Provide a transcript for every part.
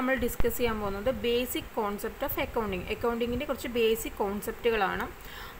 നമ്മൾ ഡിസ്കസ് ചെയ്യാൻ പോകുന്നത് ബേസിക് കോൺസെപ്റ്റ് ഓഫ് അക്കൗണ്ടിങ് അക്കൗണ്ടിങ്ങിന്റെ കുറച്ച് ബേസിക് കോൺസെപ്റ്റുകളാണ്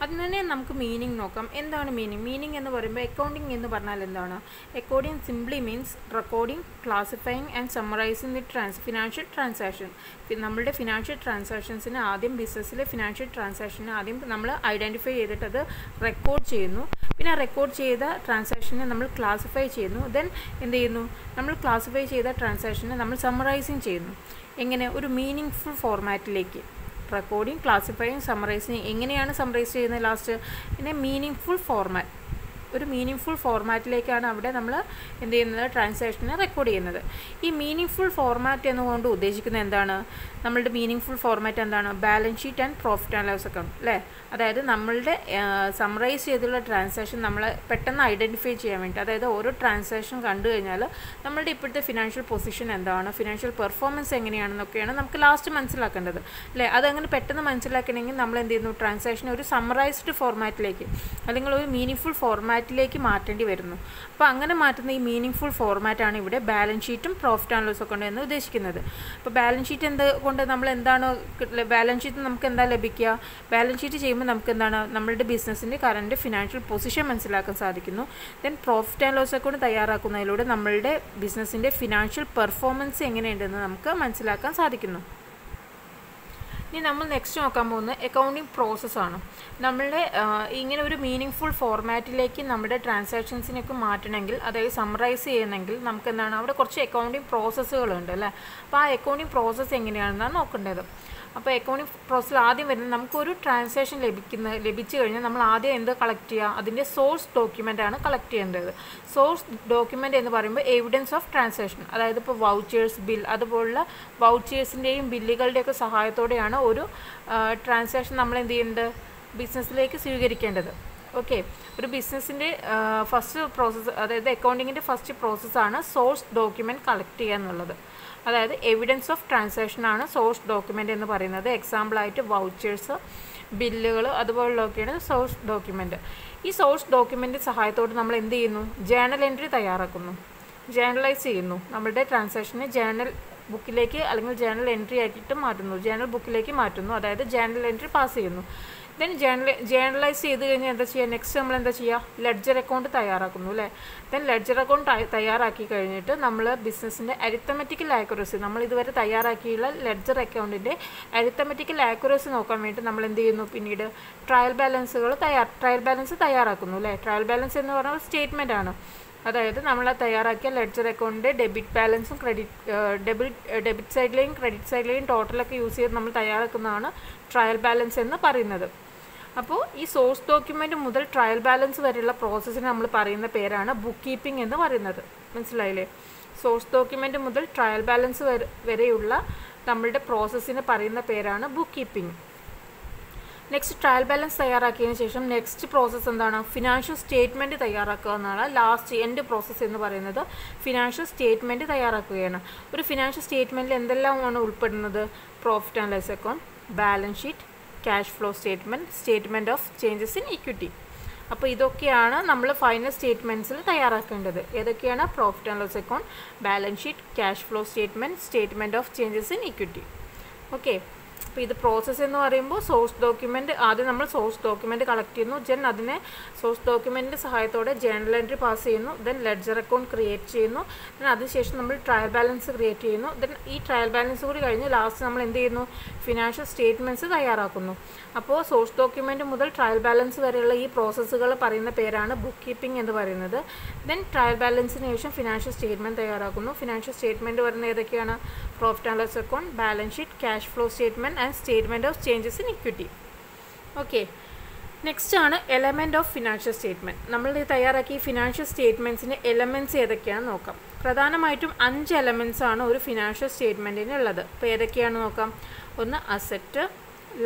അതിന് തന്നെ നമുക്ക് മീനിങ് നോക്കാം. എന്താണ് മീനിങ് മീനിങ് എന്ന് പറയുമ്പോൾ അക്കൗണ്ടിങ് എന്ന് പറഞ്ഞാൽ എന്താണ്? Accounting simply means recording classifying and summarising the trans financial transaction നമ്മളുടെ ഫിനാൻഷ്യൽ ട്രാൻസാക്ഷൻസിന് ആദ്യം ബിസിനസ്സിലെ ഫിനാൻഷ്യൽ ട്രാൻസാക്ഷനെ ആദ്യം നമ്മൾ ഐഡന്റിഫൈ ചെയ്തിട്ട് അത് റെക്കോർഡ് ചെയ്യുന്നു. പിന്നെ റെക്കോർഡ് ചെയ്ത ട്രാൻസാക്ഷനെ നമ്മൾ ക്ലാസിഫൈ ചെയ്യുന്നു. ദെൻ എന്ത് ചെയ്യുന്നു? നമ്മൾ ക്ലാസിഫൈ ചെയ്ത ട്രാൻസാക്ഷനെ നമ്മൾ സമ്മറൈസിങ് ചെയ്യുന്നു. എങ്ങനെ? ഒരു മീനിങ് ഫുൾ ഫോർമാറ്റിലേക്ക് റെക്കോർഡിങ് ക്ലാസിഫൈങ് സമറൈസിങ് എങ്ങനെയാണ് സമറൈസ് ചെയ്യുന്നത് ലാസ്റ്റ് പിന്നെ മീനിങ് ഫുൾ ഫോർമാറ്റ് ഒരു മീനിങ് ഫുൾ ഫോർമാറ്റിലേക്കാണ് അവിടെ നമ്മൾ എന്ത് ചെയ്യുന്നത്? ട്രാൻസാക്ഷനെ റെക്കോർഡ് ചെയ്യുന്നത്. ഈ മീനിങ് ഫുൾ ഫോർമാറ്റ് എന്നുകൊണ്ട് ഉദ്ദേശിക്കുന്നത് എന്താണ്? നമ്മളുടെ മീനിങ് ഫുൾ ഫോർമാറ്റ് എന്താണ് balance sheet and profit and loss account അല്ലേ? അതായത് നമ്മളുടെ സമറൈസ് ചെയ്തുള്ള ട്രാൻസാക്ഷൻ നമ്മൾ പെട്ടെന്ന് ഐഡന്റിഫൈ ചെയ്യാൻ വേണ്ടി അതായത് ഓരോ ട്രാൻസാക്ഷൻ കണ്ടു കഴിഞ്ഞാൽ നമ്മളുടെ ഇപ്പോഴത്തെ ഫിനാൻഷ്യൽ പൊസിഷൻ എന്താണ് ഫിനാൻഷ്യൽ പെർഫോമൻസ് എങ്ങനെയാണെന്നൊക്കെയാണ് നമുക്ക് ലാസ്റ്റ് മനസ്സിലാക്കേണ്ടത് അല്ലേ? അതങ്ങനെ പെട്ടെന്ന് മനസ്സിലാക്കണമെങ്കിൽ നമ്മൾ എന്ത് ചെയ്യുന്നു? ട്രാൻസാക്ഷൻ ഒരു സമറൈസ്ഡ് ഫോർമാറ്റിലേക്ക് അല്ലെങ്കിൽ ഒരു മീനിങ് ഫുൾ ഫോർമാറ്റിലേക്ക് മാറ്റേണ്ടി വരുന്നു. അപ്പോൾ അങ്ങനെ മാറ്റുന്ന ഈ മീനിങ് ഫുൾ ഫോർമാറ്റാണ് ഇവിടെ ബാലൻസ് ഷീറ്റും പ്രോഫിറ്റ് ആൻഡ് ലോസ് അക്കൗണ്ട് എന്ന് ഉദ്ദേശിക്കുന്നത്. അപ്പോൾ ബാലൻസ് ഷീറ്റ് എന്ത് കൊണ്ട് നമ്മൾ എന്താണ് ബാലൻസ് ഷീറ്റ് നമുക്ക് എന്താ ലഭിക്കുക ബാലൻസ് ഷീറ്റ് ചെയ്യുമ്പോൾ നമുക്ക് എന്താണ് നമ്മളുടെ ബിസിനസ്സിന്റെ കറന്റ് ഫിനാൻഷ്യൽ പൊസിഷൻ മനസ്സിലാക്കാൻ സാധിക്കുന്നു. Then profit and loss account തയ്യാറാക്കുന്നതിലൂടെ നമ്മളുടെ ബിസിനസ്സിന്റെ ഫിനാൻഷ്യൽ പെർഫോമൻസ് എങ്ങനെയുണ്ടെന്ന് നമുക്ക് മനസ്സിലാക്കാൻ സാധിക്കുന്നു. ഇനി നമ്മൾ നെക്സ്റ്റ് നോക്കാൻ പോകുന്നത് അക്കൗണ്ടിങ് പ്രോസസ്സാണ് നമ്മളുടെ ഇങ്ങനെ ഒരു മീനിങ് ഫുൾ ഫോർമാറ്റിലേക്ക് നമ്മുടെ ട്രാൻസാക്ഷൻസിനൊക്കെ മാറ്റണമെങ്കിൽ അതായത് സമറൈസ് ചെയ്യണമെങ്കിൽ നമുക്ക് എന്താണ് അവിടെ കുറച്ച് അക്കൗണ്ടിങ് പ്രോസസ്സുകളുണ്ട് അല്ലേ? അപ്പോൾ ആ അക്കൗണ്ടിങ് പ്രോസസ്സ് എങ്ങനെയാണെന്നാണ് നോക്കേണ്ടത്. അപ്പോൾ അക്കൗണ്ടിങ് പ്രോസസ്സിൽ ആദ്യം വരുന്നത് നമുക്കൊരു ട്രാൻസാക്ഷൻ ലഭിക്കുന്ന ലഭിച്ചു കഴിഞ്ഞാൽ നമ്മൾ ആദ്യം എന്ത് കളക്ട് ചെയ്യുക? അതിന്റെ സോഴ്സ് ഡോക്യുമെന്റ് ആണ് കളക്ട് ചെയ്യേണ്ടത്. സോഴ്സ് ഡോക്യുമെന്റ് എന്ന് പറയുമ്പോൾ എവിഡൻസ് ഓഫ് ട്രാൻസാക്ഷൻ അതായത് ഇപ്പോൾ വൗച്ചേഴ്സ് ബിൽ അതുപോലുള്ള വൗച്ചേഴ്സിന്റെയും ബില്ലുകളുടെയൊക്കെ സഹായത്തോടെയാണ് ഒരു ട്രാൻസാക്ഷൻ നമ്മൾ എന്ത് ചെയ്യേണ്ടത്? ബിസിനസ്സിലേക്ക് സ്വീകരിക്കേണ്ടത്. ഓക്കെ ഒരു ബിസിനസ്സിന്റെ ഫസ്റ്റ് പ്രോസസ്സ് അതായത് അക്കൗണ്ടിങ്ങിന്റെ ഫസ്റ്റ് പ്രോസസ്സാണ് സോഴ്സ് ഡോക്യുമെന്റ് കളക്ട് ചെയ്യുക എന്നുള്ളത്. അതായത് എവിഡൻസ് ഓഫ് ട്രാൻസാക്ഷൻ ആണ് സോഴ്സ് ഡോക്യുമെന്റ് എന്ന് പറയുന്നത്. എക്സാമ്പിളായിട്ട് വൗച്ചേഴ്സ് ബില്ലുകൾ അതുപോലുള്ളതൊക്കെയാണ് സോഴ്സ് ഡോക്യുമെന്റ് ഈ സോഴ്സ് ഡോക്യുമെന്റ് സഹായത്തോട് നമ്മൾ എന്ത് ചെയ്യുന്നു? ജേണൽ എൻട്രി തയ്യാറാക്കുന്നു. ജേണലൈസ് ചെയ്യുന്നു. നമ്മളുടെ ട്രാൻസാക്ഷനെ ജേണൽ ബുക്കിലേക്ക് അല്ലെങ്കിൽ ജേണൽ എൻട്രി ആക്കിയിട്ട് മാറ്റുന്നു. ജേണൽ ബുക്കിലേക്ക് മാറ്റുന്നു. അതായത് ജേണൽ എൻട്രി പാസ് ചെയ്യുന്നു. ദെൻ ജേണലൈസ് ചെയ്ത് കഴിഞ്ഞാൽ എന്താ ചെയ്യുക? നെക്സ്റ്റ് നമ്മൾ എന്താ ചെയ്യുക? ലെഡ്ജർ അക്കൗണ്ട് തയ്യാറാക്കുന്നു അല്ലേ? ദെൻ ലെഡ്ജർ അക്കൗണ്ട് തയ്യാറാക്കി കഴിഞ്ഞിട്ട് നമ്മൾ ബിസിനസ്സിന്റെ അരിത്തമെറ്റിക്കൽ ആക്യുറസി നമ്മൾ ഇതുവരെ തയ്യാറാക്കിയുള്ള ലെഡ്ജർ അക്കൗണ്ടിന്റെ അരിത്തമെറ്റിക്കൽ ആക്യുറസി നോക്കാൻ വേണ്ടി നമ്മൾ എന്ത് ചെയ്യുന്നു? പിന്നീട് ട്രയൽ ബാലൻസുകൾ തയ്യാർ ട്രയൽ ബാലൻസ് തയ്യാറാക്കുന്നു അല്ലേ? ട്രയൽ ബാലൻസ് എന്ന് പറഞ്ഞാൽ സ്റ്റേറ്റ്മെന്റ് ആണ്. അതായത് നമ്മൾ തയ്യാറാക്കിയ ലെഡ്ജർ അക്കൗണ്ടിന്റെ ഡെബിറ്റ് ബാലൻസും ക്രെഡിറ്റ് ഡെബിറ്റ് ഡെബിറ്റ് സൈഡിലെയും ക്രെഡിറ്റ് സൈഡിലെയും ടോട്ടലൊക്കെ യൂസ് ചെയ്ത് നമ്മൾ തയ്യാറാക്കുന്നതാണ് ട്രയൽ ബാലൻസ് എന്ന് പറയുന്നത്. അപ്പോൾ ഈ സോഴ്സ് ഡോക്യുമെന്റ് മുതൽ ട്രയൽ ബാലൻസ് വരെയുള്ള പ്രോസസ്സിന് നമ്മൾ പറയുന്ന പേരാണ് ബുക്ക് കീപ്പിംഗ് എന്ന് പറയുന്നത്. മനസ്സിലായില്ലേ? സോഴ്സ് ഡോക്യുമെന്റ് മുതൽ ട്രയൽ ബാലൻസ് വരെയുള്ള നമ്മളുടെ പ്രോസസ്സിന് പറയുന്ന പേരാണ് book keeping next trial balance തയ്യാറാക്കിയതിന് ശേഷം നെക്സ്റ്റ് പ്രോസസ്സ് എന്താണ്? ഫിനാൻഷ്യൽ സ്റ്റേറ്റ്മെന്റ് തയ്യാറാക്കുക എന്നാണ് ലാസ്റ്റ് എൻഡ് പ്രോസസ്സ് എന്ന് പറയുന്നത്. ഫിനാൻഷ്യൽ സ്റ്റേറ്റ്മെന്റ് തയ്യാറാക്കുകയാണ്. ഒരു ഫിനാൻഷ്യൽ സ്റ്റേറ്റ്മെന്റിൽ എന്തെല്ലാമാണ് ഉൾപ്പെടുന്നത്? Profit and loss account balance sheet cash flow statement statement of changes in equity അപ്പോൾ ഇതൊക്കെയാണ് നമ്മൾ ഫൈനൽ സ്റ്റേറ്റ്മെന്റ്സിൽ തയ്യാറാക്കേണ്ടത്. ഏതൊക്കെയാണ്? Profit and loss account balance sheet cash flow statement statement of changes in equity okay അപ്പോൾ ഇത് പ്രോസസ്സ് എന്ന് പറയുമ്പോൾ സോഴ്സ് ഡോക്യുമെന്റ് ആദ്യം നമ്മൾ സോഴ്സ് ഡോക്യുമെന്റ് കളക്ട് ചെയ്യുന്നു. ജെൻ അതിനെ സോഴ്സ് ഡോക്യുമെന്റിന്റെ സഹായത്തോടെ ജേണൽ എൻട്രി പാസ് ചെയ്യുന്നു. ദെൻ ലെഡ്ജർ അക്കൗണ്ട് ക്രിയേറ്റ് ചെയ്യുന്നു. ദെൻ അതിനുശേഷം നമ്മൾ ട്രയൽ ബാലൻസ് ക്രിയേറ്റ് ചെയ്യുന്നു. ദെൻ ഈ ട്രയൽ ബാലൻസ് കൂടി കഴിഞ്ഞ് ലാസ്റ്റ് നമ്മൾ എന്ത് ചെയ്യുന്നു? ഫിനാൻഷ്യൽ സ്റ്റേറ്റ്മെന്റ്സ് തയ്യാറാക്കുന്നു. അപ്പോൾ സോഴ്സ് ഡോക്യുമെന്റ് മുതൽ ട്രയൽ ബാലൻസ് വരെയുള്ള ഈ പ്രോസസ്സുകൾ പറയുന്ന പേരാണ് ബുക്ക് കീപ്പിംഗ് എന്ന് പറയുന്നത്. ദെൻ ട്രയൽ ബാലൻസിന് ശേഷം ഫിനാൻഷ്യൽ സ്റ്റേറ്റ്മെന്റ് തയ്യാറാക്കുന്നു. ഫിനാൻഷ്യൽ സ്റ്റേറ്റ്മെന്റ് പറയുന്നത് ഏതൊക്കെയാണ്? Profit and loss account balance sheet cash flow statement and statement of changes in equity okay next ആണ് എലമെന്റ് ഓഫ് ഫിനാൻഷ്യൽ സ്റ്റേറ്റ്മെന്റ് നമ്മൾ തയ്യാറാക്കിയ ഫിനാൻഷ്യൽ സ്റ്റേറ്റ്മെന്റ്സിന്റെ എലമെന്റ്സ് ഏതൊക്കെയാണെന്ന് നോക്കാം. പ്രധാനമായിട്ടും അഞ്ച് എലമെന്റ്സ് ആണ് ഒരു ഫിനാൻഷ്യൽ സ്റ്റേറ്റ്മെന്റിന് ഉള്ളത്. അപ്പോൾ ഏതൊക്കെയാണെന്ന് നോക്കാം? ഒന്ന് asset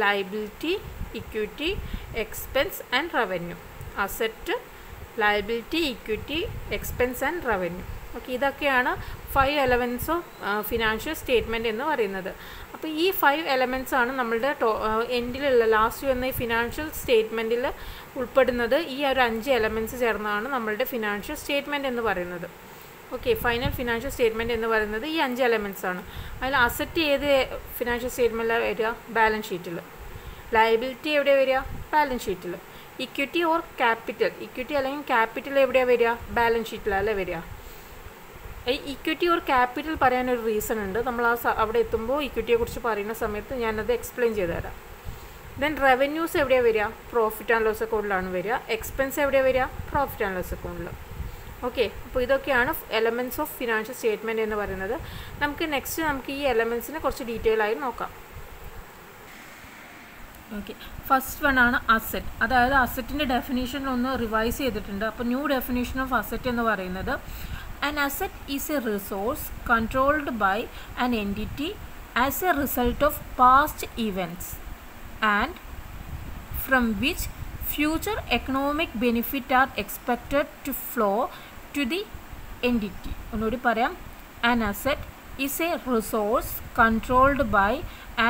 liability equity expense and revenue asset liability equity expense and revenue okay ഇതൊക്കെയാണ് five elements of financial statement എന്ന് പറയുന്നത്. അപ്പോൾ ഈ ഫൈവ് എലമെൻസ് ആണ് നമ്മളുടെ ടോ എൻഡിലുള്ള ലാസ്റ്റ് വന്ന ഈ ഫിനാൻഷ്യൽ സ്റ്റേറ്റ്മെന്റിൽ ഉൾപ്പെടുന്നത് ഈ ഒരു അഞ്ച് എലമെൻസ് ചേർന്നാണ് നമ്മളുടെ ഫിനാൻഷ്യൽ സ്റ്റേറ്റ്മെന്റ് എന്ന് പറയുന്നത്. ഓക്കെ ഫൈനൽ ഫിനാൻഷ്യൽ സ്റ്റേറ്റ്മെന്റ് എന്ന് പറയുന്നത് ഈ അഞ്ച് എലമെന്റ്സ് ആണ്. അതിൽ അസറ്റ് ഏത് ഫിനാൻഷ്യൽ സ്റ്റേറ്റ്മെന്റിലാണ് വരിക? ബാലൻസ് ഷീറ്റിൽ ലയബിലിറ്റി എവിടെയാണ് വരിക? ബാലൻസ് ഷീറ്റിൽ ഇക്വിറ്റി ഓർ ക്യാപിറ്റൽ ഇക്വിറ്റി അല്ലെങ്കിൽ ക്യാപിറ്റൽ എവിടെയാണ് വരിക? ബാലൻസ് ഷീറ്റിലല്ലേ വരിക. ഈ ഇക്വിറ്റി ഓർ ക്യാപിറ്റൽ പറയാനൊരു റീസൺ ഉണ്ട്. നമ്മൾ ആ അവിടെ എത്തുമ്പോൾ ഇക്വിറ്റിയെക്കുറിച്ച് പറയുന്ന സമയത്ത് ഞാനത് എക്സ്പ്ലെയിൻ ചെയ്തു തരാം. ദെൻ റവന്യൂസ് എവിടെയാണ് വരിക? പ്രോഫിറ്റ് ആൻഡ് ലോസ് അക്കൗണ്ടിലാണ് വരിക. എക്സ്പെൻസ് എവിടെയാണ് വരിക? പ്രോഫിറ്റ് ആൻഡ് ലോസ് അക്കൗണ്ടിൽ ഓക്കെ അപ്പോൾ ഇതൊക്കെയാണ് എലമെന്റ്സ് ഓഫ് ഫിനാൻഷ്യൽ സ്റ്റേറ്റ്മെന്റ് എന്ന് പറയുന്നത്. നമുക്ക് നെക്സ്റ്റ് നമുക്ക് ഈ എലമെന്റ്സിനെ കുറച്ച് ഡീറ്റെയിൽ ആയി നോക്കാം. ഓക്കെ ഫസ്റ്റ് വൺ ആണ് അസറ്റ് അതായത് അസറ്റിന്റെ ഡെഫിനേഷൻ ഒന്ന് റിവൈസ് ചെയ്തിട്ടുണ്ട്. അപ്പോൾ ന്യൂ ഡെഫിനേഷൻ ഓഫ് അസറ്റ് എന്ന് പറയുന്നത് an asset is a resource controlled by an entity as a result of past events and from which future economic benefit are expected to flow to the entity. ഒന്നുകൂടി പറയാം an asset is a resource controlled by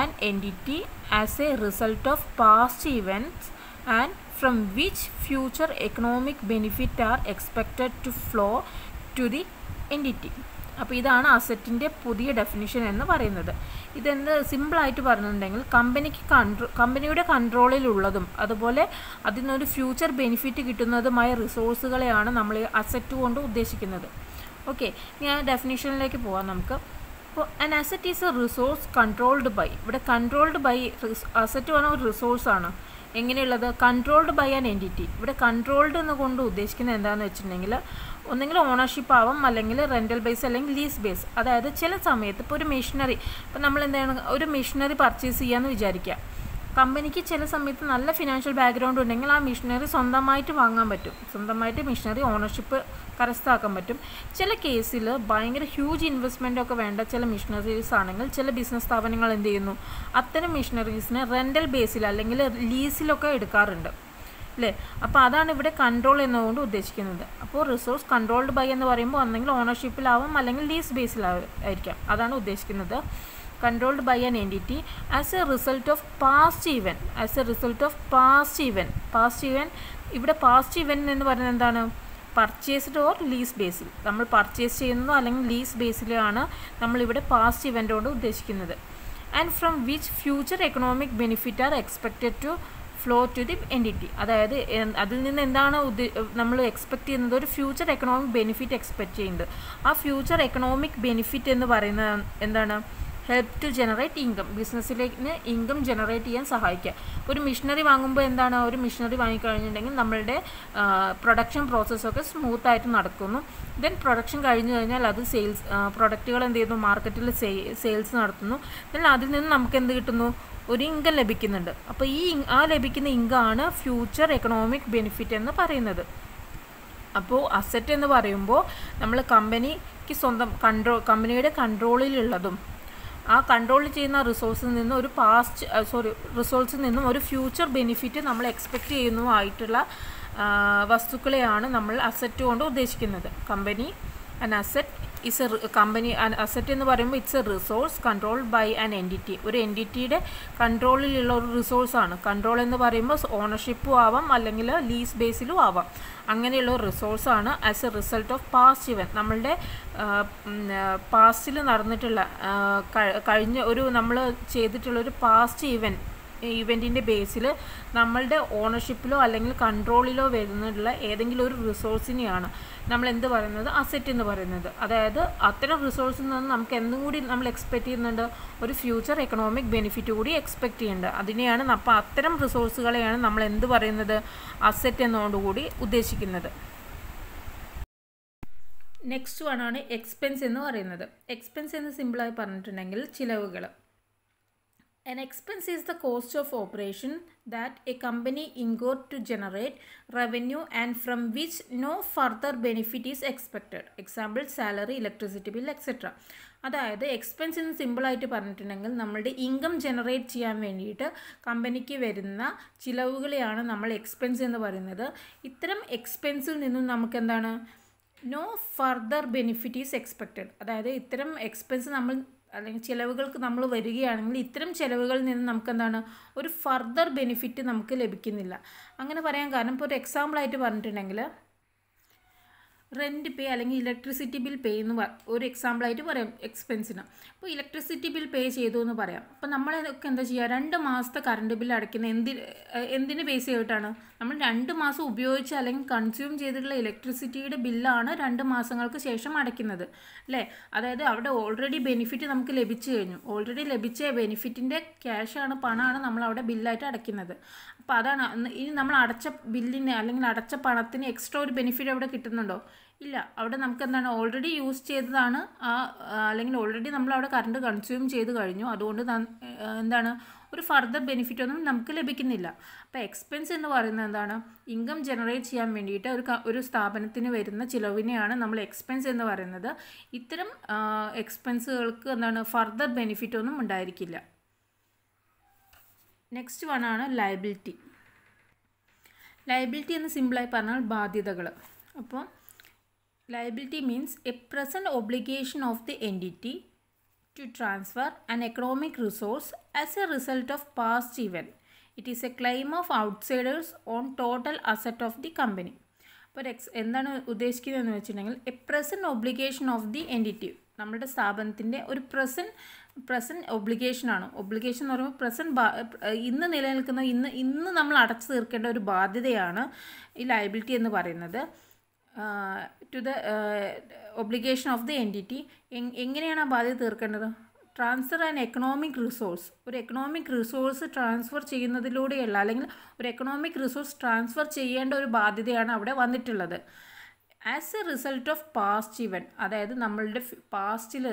an entity as a result of past events and from which future economic benefit are expected to flow to the entity അപ്പോൾ ഇതാണ് അസറ്റിന്റെ പുതിയ definition എന്ന് പറയുന്നത്. ഇതെന്ത് സിമ്പിളായിട്ട് പറഞ്ഞിട്ടുണ്ടെങ്കിൽ കമ്പനിക്ക് കൺട്രോ കമ്പനിയുടെ കൺട്രോളിലുള്ളതും അതുപോലെ അതിനൊരു ഫ്യൂച്ചർ ബെനിഫിറ്റ് കിട്ടുന്നതുമായ റിസോഴ്സുകളെയാണ് നമ്മൾ അസറ്റ് കൊണ്ട് ഉദ്ദേശിക്കുന്നത്. ഓക്കെ ഞാൻ ഡെഫിനിഷനിലേക്ക് പോവാം നമുക്ക്. അപ്പോൾ an asset is a resource controlled by ഇവിടെ കൺട്രോൾഡ് ബൈ അസറ്റ് പറഞ്ഞ ഒരു റിസോഴ്സാണ് എങ്ങനെയുള്ളത്? കൺട്രോൾഡ് ബൈ ആൻ എന്റിറ്റി ഇവിടെ കൺട്രോൾഡ് എന്ന് കൊണ്ട് ഉദ്ദേശിക്കുന്നത് എന്താണെന്ന് വെച്ചിട്ടുണ്ടെങ്കിൽ ഒന്നെങ്കിൽ ഓണർഷിപ്പ് ആവാം അല്ലെങ്കിൽ റെന്റൽ ബേസ് അല്ലെങ്കിൽ ലീസ് ബേസ് അതായത് ചില സമയത്ത് ഇപ്പോൾ ഒരു മെഷീനറി ഇപ്പോൾ നമ്മൾ എന്താണ് ഒരു മെഷീനറി പർച്ചേസ് ചെയ്യാമെന്ന് വിചാരിക്കുക കമ്പനിക്ക് ചില സമയത്ത് നല്ല ഫിനാൻഷ്യൽ ബാക്ക്ഗ്രൗണ്ട് ഉണ്ടെങ്കിൽ ആ മെഷീനറി സ്വന്തമായിട്ട് വാങ്ങാൻ പറ്റും. സ്വന്തമായിട്ട് മെഷീനറി ഓണർഷിപ്പ് കരസ്ഥമാക്കാൻ പറ്റും. ചില കേസിൽ ഭയങ്കര ഹ്യൂജ് ഇൻവെസ്റ്റ്മെന്റ് ഒക്കെ വേണ്ട ചില മെഷീനറീസ് ആണെങ്കിൽ ചില ബിസിനസ് സ്ഥാപനങ്ങൾ എന്ത് ചെയ്യുന്നു? അത്തരം മെഷീനറീസിനെ റെന്റൽ ബേസിൽ അല്ലെങ്കിൽ ലീസിലൊക്കെ എടുക്കാറുണ്ട്. അല്ലേ അപ്പോൾ അതാണ് ഇവിടെ കൺട്രോൾ എന്നതുകൊണ്ട് ഉദ്ദേശിക്കുന്നത്. അപ്പോൾ റിസോഴ്സ് കൺട്രോൾഡ് ബൈ എന്ന് പറയുമ്പോൾ ഒന്നെങ്കിൽ ഓണർഷിപ്പിലാവും അല്ലെങ്കിൽ ലീസ് ബേസിലാവും ആയിരിക്കാം അതാണ് ഉദ്ദേശിക്കുന്നത്. Controlled by an entity as a result of past event as a result of past event past event ഇവിടെ പാസ്റ്റ് ഇവൻ എന്ന് പറയുന്നത് എന്താണ്? പർച്ചേസ്ഡ് ഓർ ലീസ് ബേസിൽ നമ്മൾ പർച്ചേസ് ചെയ്യുന്നതോ അല്ലെങ്കിൽ ലീസ് ബേസിലാണ് നമ്മളിവിടെ പാസ്റ്റ് ഇവന്റ് കൊണ്ട് ഉദ്ദേശിക്കുന്നത്. And from which future economic benefit are expected to flow to the entity അതായത് അതിൽ നിന്ന് എന്താണ് നമ്മൾ എക്സ്പെക്റ്റ് ചെയ്യുന്നത്? ഒരു ഫ്യൂച്ചർ എക്കണോമിക് ബെനിഫിറ്റ് എക്സ്പെക്റ്റ് ചെയ്യുന്നത് ആ ഫ്യൂച്ചർ എക്കണോമിക് ബെനിഫിറ്റ് എന്ന് പറയുന്നത് എന്താണ്? ഹെൽപ്പ് ടു ജനറേറ്റ് ഇൻകം ബിസിനസ്സിലേക്ക് ഇൻകം ജനറേറ്റ് ചെയ്യാൻ സഹായിക്കുക. ഒരു മിഷനറി വാങ്ങുമ്പോൾ എന്താണ്? ഒരു മിഷനറി വാങ്ങിക്കഴിഞ്ഞിട്ടുണ്ടെങ്കിൽ നമ്മളുടെ പ്രൊഡക്ഷൻ പ്രോസസ്സൊക്കെ സ്മൂത്തായിട്ട് നടക്കുന്നു. ദെൻ പ്രൊഡക്ഷൻ കഴിഞ്ഞു കഴിഞ്ഞാൽ അത് സെയിൽസ് പ്രൊഡക്റ്റുകൾ എന്ത് ചെയ്യുന്നു? മാർക്കറ്റിൽ സെയിൽസ് നടത്തുന്നു. ദെൻ അതിൽ നിന്ന് നമുക്ക് എന്ത് കിട്ടുന്നു? ഒരു ഇൻകം ലഭിക്കുന്നുണ്ട്. അപ്പോൾ ഈ ആ ലഭിക്കുന്ന ഇൻകമാണ് ഫ്യൂച്ചർ എക്കണോമിക് ബെനിഫിറ്റ് എന്ന് പറയുന്നത്. അപ്പോൾ അസറ്റ് എന്ന് പറയുമ്പോൾ നമ്മൾ കമ്പനിക്ക് സ്വന്തം കൺട്രോ കമ്പനിയുടെ കൺട്രോളിലുള്ളതും ആ കൺട്രോൾ ചെയ്യുന്ന റിസോഴ്സിൽ നിന്നും ഒരു പാസ്റ്റ് സോറി റിസോഴ്സിൽ നിന്നും ഒരു ഫ്യൂച്ചർ ബെനിഫിറ്റ് നമ്മൾ എക്സ്പെക്റ്റ് ചെയ്യുന്നതുമായിട്ടുള്ള വസ്തുക്കളെയാണ് നമ്മൾ അസറ്റ് കൊണ്ട് ഉദ്ദേശിക്കുന്നത്. Company an asset is a company asset എന്ന് പറയുമ്പോൾ it's a resource controlled by an entity ഒരു എന്റിറ്റിയുടെ കൺട്രോളിലുള്ള ഒരു റിസോഴ്സാണ് കൺട്രോൾ എന്ന് പറയുമ്പോൾ ഓണർഷിപ്പും ആവാം അല്ലെങ്കിൽ ലീസ് ബേസിലും ആവാം. അങ്ങനെയുള്ള ഒരു റിസോഴ്സാണ് as a result of past event നമ്മളുടെ പാസ്റ്റിൽ നടന്നിട്ടുള്ള കഴിഞ്ഞ ഒരു നമ്മൾ ചെയ്തിട്ടുള്ള ഒരു പാസ്റ്റ് ഇവൻ ഇവന്റിന്റെ ബേസിൽ നമ്മളുടെ ഓണർഷിപ്പിലോ അല്ലെങ്കിൽ കൺട്രോളിലോ വരുന്നുള്ള ഏതെങ്കിലും ഒരു റിസോഴ്സിനെയാണ് നമ്മൾ എന്ത് പറയുന്നത്? അസെറ്റ് എന്ന് പറയുന്നത്. അതായത് അത്തരം റിസോഴ്സിൽ നിന്ന് നമുക്ക് എന്തും കൂടി നമ്മൾ എക്സ്പെക്റ്റ് ചെയ്യുന്നുണ്ട്. ഒരു ഫ്യൂച്ചർ എക്കണോമിക് ബെനിഫിറ്റ് കൂടി എക്സ്പെക്റ്റ് ചെയ്യുന്നുണ്ട്. അതിനെയാണ് അപ്പോൾ അത്തരം റിസോഴ്സുകളെയാണ് നമ്മൾ എന്ത് പറയുന്നത്? അസെറ്റ് എന്നോടുകൂടി ഉദ്ദേശിക്കുന്നത്. നെക്സ്റ്റ് വൺ ആണ് എക്സ്പെൻസ് എന്ന് പറയുന്നത്. എക്സ്പെൻസ് എന്ന് സിമ്പിളായി പറഞ്ഞിട്ടുണ്ടെങ്കിൽ ചിലവുകൾ An expense is the cost of operation that a company incurred to generate revenue and from which no further benefit is expected. Example salary, electricity bill, etc. അതായത് expense എന്ന് സിമ്പിളായിട്ട് പറഞ്ഞിട്ടുണ്ടെങ്കിൽ നമ്മളുടെ ഇൻകം ജനറേറ്റ് ചെയ്യാൻ വേണ്ടിയിട്ട് കമ്പനിക്ക് വരുന്ന ചിലവുകളെയാണ് നമ്മൾ എക്സ്പെൻസ് എന്ന് പറയുന്നത് ഇത്തരം എക്സ്പെൻസിൽ നിന്നും നമുക്ക് എന്താണ് no further benefit is expected അതായത് ഇത്തരം എക്സ്പെൻസ് നമ്മൾ അല്ലെങ്കിൽ ചിലവുകൾക്ക് നമ്മൾ വരികയാണെങ്കിൽ ഇത്തരം ചിലവുകളിൽ നിന്ന് നമുക്ക് എന്താണ് ഒരു ഫർദർ ബെനിഫിറ്റ് നമുക്ക് ലഭിക്കുന്നില്ല. അങ്ങനെ പറയാൻ കാരണം ഇപ്പോൾ ഒരു എക്സാമ്പിളായിട്ട് പറഞ്ഞിട്ടുണ്ടെങ്കിൽ റെന്റ് പേ അല്ലെങ്കിൽ ഇലക്ട്രിസിറ്റി ബിൽ പേ എന്ന് ഒരു എക്സാമ്പിളായിട്ട് പറയാം എക്സ്പെൻസിന് അപ്പോൾ ഇലക്ട്രിസിറ്റി ബിൽ പേ ചെയ്തു എന്ന് പറയാം. അപ്പോൾ നമ്മളൊക്കെ എന്താ ചെയ്യുക? രണ്ട് മാസത്തെ കറണ്ട് ബിൽ അടയ്ക്കുന്ന എന്തി എന്തിന് ബേസ് ചെയ്തിട്ടാണ്? നമ്മൾ രണ്ട് മാസം ഉപയോഗിച്ച അല്ലെങ്കിൽ കൺസ്യൂം ചെയ്തിട്ടുള്ള ഇലക്ട്രിസിറ്റിയുടെ ബില്ലാണ് രണ്ട് മാസങ്ങൾക്ക് ശേഷം അടയ്ക്കുന്നത്. അല്ലേ? അതായത് അവിടെ ഓൾറെഡി ബെനിഫിറ്റ് നമുക്ക് ലഭിച്ചു കഴിഞ്ഞു. ഓൾറെഡി ലഭിച്ച ബെനിഫിറ്റിന്റെ ക്യാഷാണ് പണമാണ് നമ്മൾ അവിടെ ബില്ലായിട്ട് അടയ്ക്കുന്നത്. അപ്പോൾ അതാണ് ഇനി നമ്മൾ അടച്ച ബില്ലിന് അല്ലെങ്കിൽ അടച്ച പണത്തിന് എക്സ്ട്രാ ഒരു ബെനിഫിറ്റ് അവിടെ കിട്ടുന്നുണ്ടോ? ഇല്ല. അവിടെ നമുക്ക് എന്താണ് ഓൾറെഡി യൂസ് ചെയ്തതാണ് ആ അല്ലെങ്കിൽ ഓൾറെഡി നമ്മൾ അവിടെ കറണ്ട് കൺസ്യൂം ചെയ്ത് കഴിഞ്ഞു. അതുകൊണ്ട് എന്താണ് ഒരു ഫർദർ ബെനിഫിറ്റ് ഒന്നും നമുക്ക് ലഭിക്കുന്നില്ല. അപ്പോൾ എക്സ്പെൻസ് എന്ന് പറയുന്നത് എന്താണ്? ഇൻകം ജനറേറ്റ് ചെയ്യാൻ വേണ്ടിയിട്ട് ഒരു ഒരു സ്ഥാപനത്തിന് വരുന്ന ചിലവിനെയാണ് നമ്മൾ എക്സ്പെൻസ് എന്ന് പറയുന്നത്. ഇത്തരം എക്സ്പെൻസുകൾക്ക് എന്താണ്? ഫർദർ ബെനിഫിറ്റ് ഒന്നും ഉണ്ടായിരിക്കില്ല. നെക്സ്റ്റ് വൺ ആണ് ലയബിലിറ്റി ലയബിലിറ്റി എന്ന് സിമ്പിളായി പറഞ്ഞാൽ ബാധ്യതകൾ അപ്പോൾ liability means a present obligation of the entity transfer an economic resource as a result of past event it is a claim of outsiders on total asset of the company അപ്പോൾ എക്സ് എന്താണ് ഉദ്ദേശിക്കുന്നതെന്ന് വെച്ചിട്ടുണ്ടെങ്കിൽ a present obligation of the entity നമ്മളുടെ സ്ഥാപനത്തിന്റെ ഒരു present present ഒബ്ലിഗേഷനാണ് obligation എന്ന് പറയുമ്പോൾ പ്രസന്റ് ഇന്ന് നിലനിൽക്കുന്ന ഇന്ന് ഇന്ന് നമ്മൾ അടച്ചു തീർക്കേണ്ട ഒരു ബാധ്യതയാണ് ഈ ലയബിലിറ്റി എന്ന് പറയുന്നത്. To the obligation of the entity എങ്ങനെയാണ് ആ ബാധ്യത തീർക്കേണ്ടത്? ട്രാൻസ്ഫർ ആൻഡ് എക്കണോമിക് റിസോഴ്സ് ഒരു എക്കണോമിക് റിസോഴ്സ് ട്രാൻസ്ഫർ ചെയ്യുന്നതിലൂടെയല്ല അല്ലെങ്കിൽ ഒരു എക്കണോമിക് റിസോഴ്സ് ട്രാൻസ്ഫർ ചെയ്യേണ്ട ഒരു ബാധ്യതയാണ് അവിടെ വന്നിട്ടുള്ളത്. As a result of past event അതായത് നമ്മളുടെ പാസ്റ്റിൽ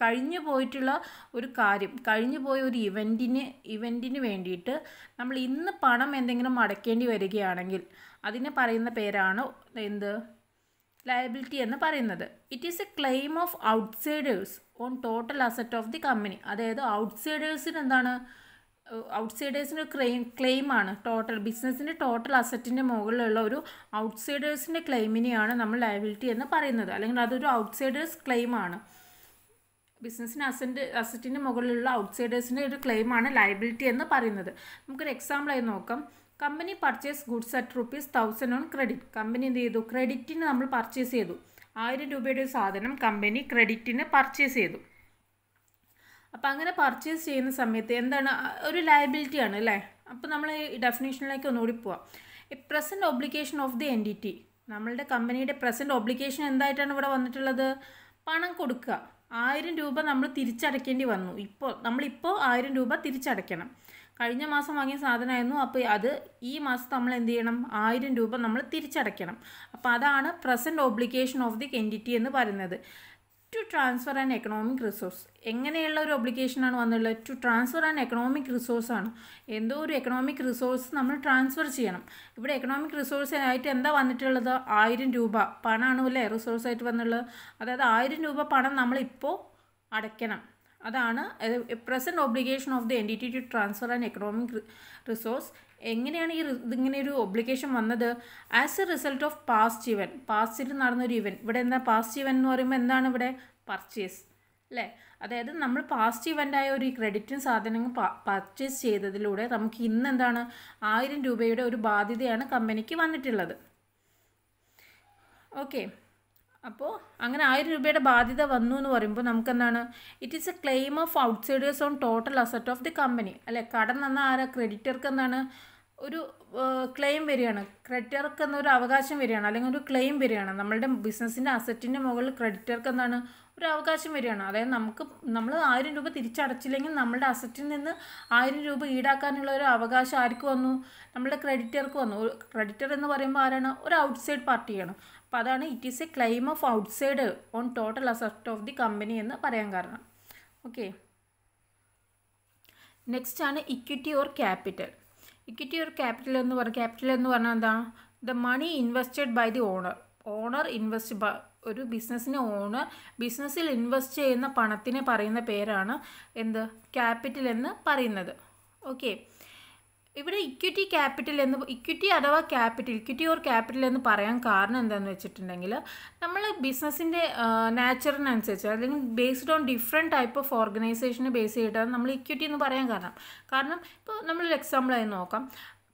കഴിഞ്ഞു പോയിട്ടുള്ള ഒരു കാര്യം കഴിഞ്ഞു പോയ ഒരു ഇവന്റിന് ഇവന്റിന് വേണ്ടിയിട്ട് നമ്മൾ ഇന്ന് പണം എന്തെങ്കിലും അടയ്ക്കേണ്ടി വരികയാണെങ്കിൽ അതിനെ പറയുന്ന പേരാണ് എന്ത്? ലയബിലിറ്റി എന്ന് പറയുന്നത്. It is a claim of outsiders on total asset of the company അതായത് ഔട്ട്സൈഡേഴ്സിന് എന്താണ്? ഔട്ട്സൈഡേഴ്സിന്റെ ക്ലെയിം ക്ലെയിമാണ് ടോട്ടൽ ബിസിനസ്സിന്റെ ടോട്ടൽ അസറ്റിന്റെ മുകളിലുള്ള ഒരു ഔട്ട്സൈഡേഴ്സിന്റെ ക്ലെയിമിനെയാണ് നമ്മൾ ലയബിലിറ്റി എന്ന് പറയുന്നത്. അല്ലെങ്കിൽ അതൊരു ഔട്ട്സൈഡേഴ്സ് ക്ലെയിമാണ് ബിസിനസ്സിന് അസറ്റ് അസറ്റിന്റെ മുകളിലുള്ള ഔട്ട്സൈഡേഴ്സിന്റെ ഒരു ക്ലെയിമാണ് ലയബിലിറ്റി എന്ന് പറയുന്നത്. നമുക്കൊരു എക്സാമ്പിളായി നോക്കാം. Company purchase goods at rupees thousand on credit company എന്ത് ചെയ്തു? ക്രെഡിറ്റിന് നമ്മൾ പർച്ചേസ് ചെയ്തു. ആയിരം രൂപയുടെ ഒരു സാധനം കമ്പനി ക്രെഡിറ്റിന് പർച്ചേസ് ചെയ്തു. അപ്പോൾ അങ്ങനെ പർച്ചേസ് ചെയ്യുന്ന സമയത്ത് എന്താണ്? ഒരു ലയബിലിറ്റി ആണ് അല്ലേ? അപ്പോൾ നമ്മൾ ഈ ഡെഫിനേഷനിലേക്ക് ഒന്നുകൂടി പോവാം. A present obligation of the entity നമ്മളുടെ കമ്പനിയുടെ പ്രസന്റ് ഒബ്ലിക്കേഷൻ എന്തായിട്ടാണ് ഇവിടെ വന്നിട്ടുള്ളത്? പണം കൊടുക്കുക. ആയിരം രൂപ നമ്മൾ തിരിച്ചടയ്ക്കേണ്ടി വന്നു. ഇപ്പോൾ നമ്മളിപ്പോൾ ആയിരം രൂപ തിരിച്ചടയ്ക്കണം. കഴിഞ്ഞ മാസം വാങ്ങിയ സാധനമായിരുന്നു. അപ്പോൾ അത് ഈ മാസം നമ്മൾ എന്ത് ചെയ്യണം? ആയിരം രൂപ നമ്മൾ തിരിച്ചടയ്ക്കണം. അപ്പോൾ അതാണ് present obligation of the entity എന്ന് പറയുന്നത്. To transfer and economic resource എങ്ങനെയുള്ള ഒരു ഒബ്ലിക്കേഷനാണ് വന്നുള്ളത് to transfer and economic resource ആണ്. എന്തോ ഒരു എക്കണോമിക് റിസോഴ്സ് നമ്മൾ ട്രാൻസ്ഫർ ചെയ്യണം. ഇവിടെ എക്കണോമിക് റിസോഴ്സ് ആയിട്ട് എന്താ വന്നിട്ടുള്ളത്? ആയിരം രൂപ പണമാണ് അല്ലേ? റിസോഴ്സ് ആയിട്ട് വന്നുള്ളത് അതായത് ആയിരം രൂപ പണം നമ്മളിപ്പോൾ അടയ്ക്കണം. അതാണ് present obligation of the entity to transfer and economic resource എങ്ങനെയാണ് ഈ ഇതിങ്ങനെ ഒരു ഒബ്ലിഗേഷൻ വന്നത്? As a result of past event പാസ്റ്റിൽ നടന്നൊരു ഇവൻ ഇവിടെ എന്താ പാസ്റ്റ് ഇവൻ എന്ന് പറയുമ്പോൾ എന്താണ് ഇവിടെ? പർച്ചേസ് അല്ലേ അതായത് നമ്മൾ പാസ്റ്റ് ഇവന്റായ ഒരു ക്രെഡിറ്റും സാധനങ്ങൾ പർച്ചേസ് ചെയ്തതിലൂടെ നമുക്ക് ഇന്ന് എന്താണ്? ആയിരം രൂപയുടെ ഒരു ബാധ്യതയാണ് കമ്പനിക്ക് വന്നിട്ടുള്ളത്. ഓക്കെ അപ്പോൾ അങ്ങനെ ആയിരം രൂപയുടെ ബാധ്യത വന്നു എന്ന് പറയുമ്പോൾ നമുക്ക് എന്താണ് it is a claim of outsiders on total asset of the company അല്ലെ കടം തന്ന ആരാ? ക്രെഡിറ്റർക്ക് എന്താണ്? ഒരു ക്ലെയിം വരികയാണ്. ക്രെഡിറ്റർക്ക് എന്നൊരു അവകാശം വരികയാണ്. അല്ലെങ്കിൽ ഒരു ക്ലെയിം വരികയാണ്. നമ്മളുടെ ബിസിനസ്സിന്റെ അസറ്റിന്റെ മുകളിൽ ക്രെഡിറ്റർക്ക് എന്താണ്? ഒരു അവകാശം വരികയാണ്. അതായത് നമുക്ക് നമ്മൾ ആയിരം രൂപ തിരിച്ചടച്ചില്ലെങ്കിൽ നമ്മളുടെ അസറ്റിൽ നിന്ന് ആയിരം രൂപ ഈടാക്കാനുള്ള ഒരു അവകാശം ആർക്ക് വന്നു? നമ്മളുടെ ക്രെഡിറ്റർക്ക് വന്നു. ക്രെഡിറ്റർ എന്ന് പറയുമ്പോൾ ആരാണ്? ഒരു ഔട്ട്സൈഡ് പാർട്ടിയാണ് അപ്പോൾ അതാണ് it is a claim of outside on total asset of the company എന്ന് പറയാൻ കാരണം. ഓക്കെ നെക്സ്റ്റ് ആണ് equity or capital equity or capital എന്ന് പറഞ്ഞാൽ ക്യാപിറ്റൽ എന്ന് പറഞ്ഞാൽ എന്താ? The money invested by the owner owner invest ഒരു ബിസിനസ്സിന് ഓണർ ബിസിനസ്സിൽ ഇൻവെസ്റ്റ് ചെയ്യുന്ന പണത്തിനെ പറയുന്ന പേരാണ് എന്ത്? ക്യാപിറ്റൽ എന്ന് പറയുന്നത്. ഓക്കെ ഇവിടെ ഇക്വിറ്റി ക്യാപിറ്റൽ എന്ന് ഇക്വിറ്റി അഥവാ ക്യാപിറ്റൽ ഇക്വിറ്റി ഓർ ക്യാപിറ്റൽ എന്ന് പറയാൻ കാരണം എന്താണെന്ന് വെച്ചിട്ടുണ്ടെങ്കിൽ നമ്മൾ ബിസിനസ്സിന്റെ നാച്ചറിനനുസരിച്ച് അല്ലെങ്കിൽ based on different type of ഓർഗനൈസേഷനെ ബേസ് ചെയ്തിട്ടാണ് നമ്മൾ ഇക്വിറ്റി എന്ന് പറയാൻ കാരണം. കാരണം ഇപ്പോൾ നമ്മളൊരു എക്സാമ്പിളായി നോക്കാം.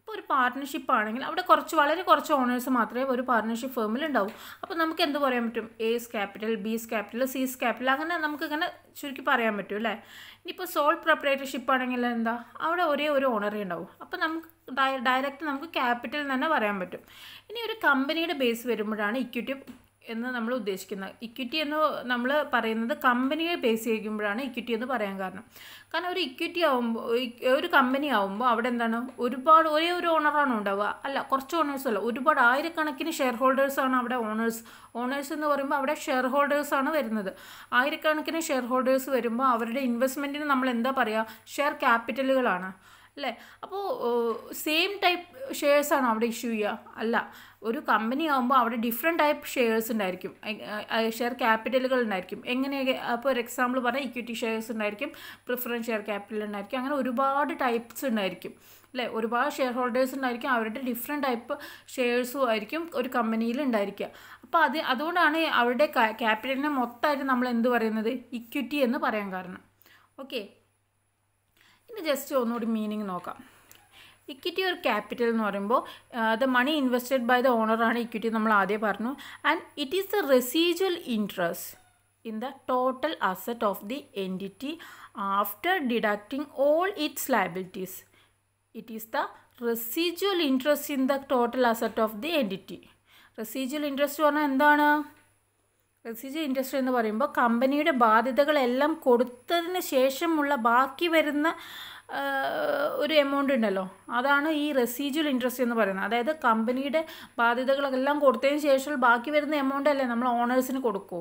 ഇപ്പോൾ ഒരു പാർട്ട്ണർഷിപ്പ് ആണെങ്കിൽ അവിടെ കുറച്ച് വളരെ കുറച്ച് ഓണേഴ്സ് മാത്രമേ ഒരു പാർട്ട്ണർഷിപ്പ് ഫേമിൽ ഉണ്ടാവും അപ്പോൾ നമുക്ക് എന്ത് പറയാൻ പറ്റും? A's capital B's capital C's capital അങ്ങനെ നമുക്ക് ഇങ്ങനെ ചുരുക്കി പറയാൻ പറ്റും അല്ലേ? ഇനിയിപ്പോൾ സോൾ പ്രൊപ്പറേറ്റർഷിപ്പ് ആണെങ്കിൽ എന്താ? അവിടെ ഒരേ ഒരു ഓണറേ ഉണ്ടാവും അപ്പോൾ നമുക്ക് ഡയറക്റ്റ് നമുക്ക് ക്യാപിറ്റൽ തന്നെ പറയാൻ പറ്റും. ഇനി ഒരു കമ്പനിയുടെ ബേസ് വരുമ്പോഴാണ് ഇക്വിറ്റി എന്ന് നമ്മൾ ഉദ്ദേശിക്കുന്നത് ഇക്വിറ്റി എന്ന് നമ്മൾ പറയുന്നത് കമ്പനിയെ ബേസ് ചെയ്യുമ്പോഴാണ് ഇക്വിറ്റി എന്ന് പറയാൻ കാരണം. കാരണം ഒരു ഇക്വിറ്റി ആവുമ്പോൾ ഒരു കമ്പനി ആവുമ്പോൾ അവിടെ എന്താണ്? ഒരുപാട് ഒരേ ഒരു ഓണറാണ് ഉണ്ടാവുക. അല്ല കുറച്ച് ഓണേഴ്സ് അല്ല ഒരുപാട് ആയിരക്കണക്കിന് ഷെയർ ഹോൾഡേഴ്സാണ് അവിടെ ഓണേഴ്സ് ഓണേഴ്സ് എന്ന് പറയുമ്പോൾ അവിടെ ഷെയർ ഹോൾഡേഴ്സാണ് വരുന്നത്. ആയിരക്കണക്കിന് ഷെയർ ഹോൾഡേഴ്സ് വരുമ്പോൾ അവരുടെ ഇൻവെസ്റ്റ്മെന്റിന് നമ്മൾ എന്താ പറയുക ഷെയർ ക്യാപിറ്റലുകളാണ് അല്ലേ? അപ്പോൾ സെയിം ടൈപ്പ് ഷെയർസാണ് അവിടെ ഇഷ്യൂ ചെയ്യുക? അല്ല. ഒരു കമ്പനി ആകുമ്പോൾ അവിടെ ഡിഫറെന്റ് ടൈപ്പ് ഷെയർസ് ഉണ്ടായിരിക്കും. ഷെയർ ക്യാപിറ്റലുകൾ ഉണ്ടായിരിക്കും. എങ്ങനെയൊക്കെ അപ്പോൾ ഒരു എക്സാമ്പിൾ പറഞ്ഞാൽ ഇക്വിറ്റി ഷെയർസ് ഉണ്ടായിരിക്കും പ്രിഫറൻസ് ഷെയർ ക്യാപിറ്റൽ ഉണ്ടായിരിക്കും. അങ്ങനെ ഒരുപാട് ടൈപ്സ് ഉണ്ടായിരിക്കും. അല്ലേ? ഒരുപാട് ഷെയർ ഹോൾഡേഴ്സ് ഉണ്ടായിരിക്കും. അവരുടെ ഡിഫറെന്റ് ടൈപ്പ് ഷെയർസും ആയിരിക്കും ഒരു കമ്പനിയിൽ ഉണ്ടായിരിക്കുക. അപ്പോൾ അത് അതുകൊണ്ടാണ് അവരുടെ ക്യാപിറ്റലിനെ മൊത്തമായിട്ട് നമ്മൾ എന്ത് പറയുന്നത്? ഇക്വിറ്റി എന്ന് പറയാൻ കാരണം. ഓക്കെ ഇനി ജസ്റ്റ് ഒന്നുകൂടി മീനിങ് നോക്കാം. ഇക്വിറ്റി ഒരു ക്യാപിറ്റൽ എന്ന് പറയുമ്പോൾ the money invested by the ഓണറാണ് ഇക്വിറ്റി നമ്മൾ ആദ്യം പറഞ്ഞു. And it is the residual interest in the total asset of the entity after deducting all its liabilities it is the residual interest in the total asset of the entity residual interest പറഞ്ഞാൽ എന്താണ്? Residual industry എന്ന് പറയുമ്പോൾ കമ്പനിയുടെ ബാധ്യതകളെല്ലാം കൊടുത്തതിന് ശേഷമുള്ള ബാക്കി വരുന്ന ഒരു എമൗണ്ട് ഉണ്ടല്ലോ. അതാണ് ഈ റെസീജ്വൽ ഇൻട്രസ്റ്റ് എന്ന് പറയുന്നത്. അതായത് കമ്പനിയുടെ ബാധ്യതകളെല്ലാം കൊടുത്തതിന് ശേഷം ബാക്കി വരുന്ന എമൗണ്ട് അല്ലേ നമ്മൾ ഓണേഴ്സിന് കൊടുക്കൂ.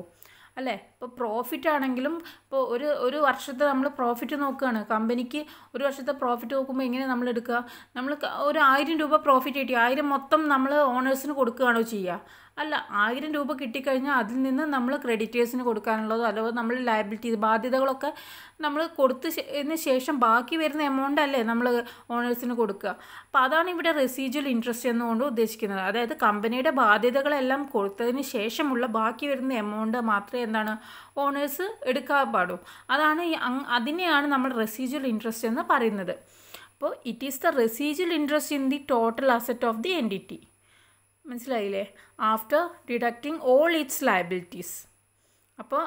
അല്ലേ? ഇപ്പോൾ പ്രോഫിറ്റ് ആണെങ്കിലും ഇപ്പോൾ ഒരു ഒരു വർഷത്തെ നമ്മൾ പ്രോഫിറ്റ് നോക്കുകയാണ്. കമ്പനിക്ക് ഒരു വർഷത്തെ പ്രോഫിറ്റ് നോക്കുമ്പോൾ എങ്ങനെ നമ്മൾ എടുക്കുക? നമ്മൾ ഒരു ആയിരം രൂപ പ്രോഫിറ്റ് കിട്ടി. ആയിരം മൊത്തം നമ്മൾ ഓണേഴ്സിന് കൊടുക്കുകയാണോ ചെയ്യുക? അല്ല ആയിരം രൂപ കിട്ടിക്കഴിഞ്ഞാൽ അതിൽ നിന്ന് നമ്മൾ ക്രെഡിറ്റേഴ്സിന് കൊടുക്കാനുള്ളതോ അല്ലോ നമ്മൾ ലയബിലിറ്റി ബാധ്യതകളൊക്കെ നമ്മൾ കൊടുത്തതിന് ശേഷം ബാക്കി വരുന്ന എമൗണ്ട് അല്ലേ നമ്മൾ ഓണേഴ്സിന് കൊടുക്കുക. അപ്പോൾ അതാണ് ഇവിടെ റെസീജ്വൽ ഇൻട്രസ്റ്റ് എന്നുകൊണ്ട് ഉദ്ദേശിക്കുന്നത്. അതായത് കമ്പനിയുടെ ബാധ്യതകളെല്ലാം കൊടുത്തതിന് ശേഷമുള്ള ബാക്കി വരുന്ന എമൗണ്ട് മാത്രമേ എന്താണ് ഓണേഴ്സ് എടുക്കാൻ പാടൂ. അതാണ് അതിനെയാണ് നമ്മൾ റെസീജ്വൽ ഇൻട്രസ്റ്റ് എന്ന് പറയുന്നത്. അപ്പോൾ it is the residual interest in the total asset of the entity മനസ്സിലായില്ലേ? After deducting all its liabilities അപ്പോൾ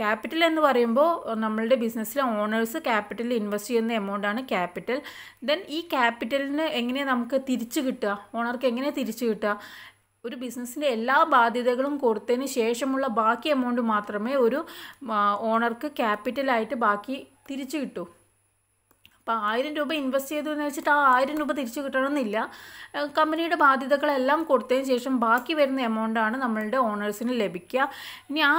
ക്യാപിറ്റൽ എന്ന് പറയുമ്പോൾ നമ്മളുടെ ബിസിനസ്സിലെ ഓണേഴ്സ് ക്യാപിറ്റൽ ഇൻവെസ്റ്റ് ചെയ്യുന്ന എമൗണ്ടാണ് ക്യാപിറ്റൽ ദെൻ ഈ ക്യാപിറ്റലിന് എങ്ങനെയാണ് നമുക്ക് തിരിച്ചു കിട്ടുക? ഓണർക്ക് എങ്ങനെ തിരിച്ചു കിട്ടുക? ഒരു ബിസിനസ്സിന്റെ എല്ലാ ബാധ്യതകളും കൊടുത്തതിന് ശേഷമുള്ള ബാക്കി എമൗണ്ട് മാത്രമേ ഒരു ഓണർക്ക് ക്യാപിറ്റലായിട്ട് ബാക്കി തിരിച്ചു കിട്ടൂ. അപ്പോൾ ആയിരം രൂപ ഇൻവെസ്റ്റ് ചെയ്തു എന്ന് വെച്ചിട്ട് ആ ആയിരം രൂപ തിരിച്ചു കിട്ടണമെന്നില്ല. കമ്പനിയുടെ ബാധ്യതകളെല്ലാം കൊടുത്തതിന് ശേഷം ബാക്കി വരുന്ന എമൗണ്ടാണ് നമ്മളുടെ ഓണേഴ്സിന് ലഭിക്കുക. ഇനി ആ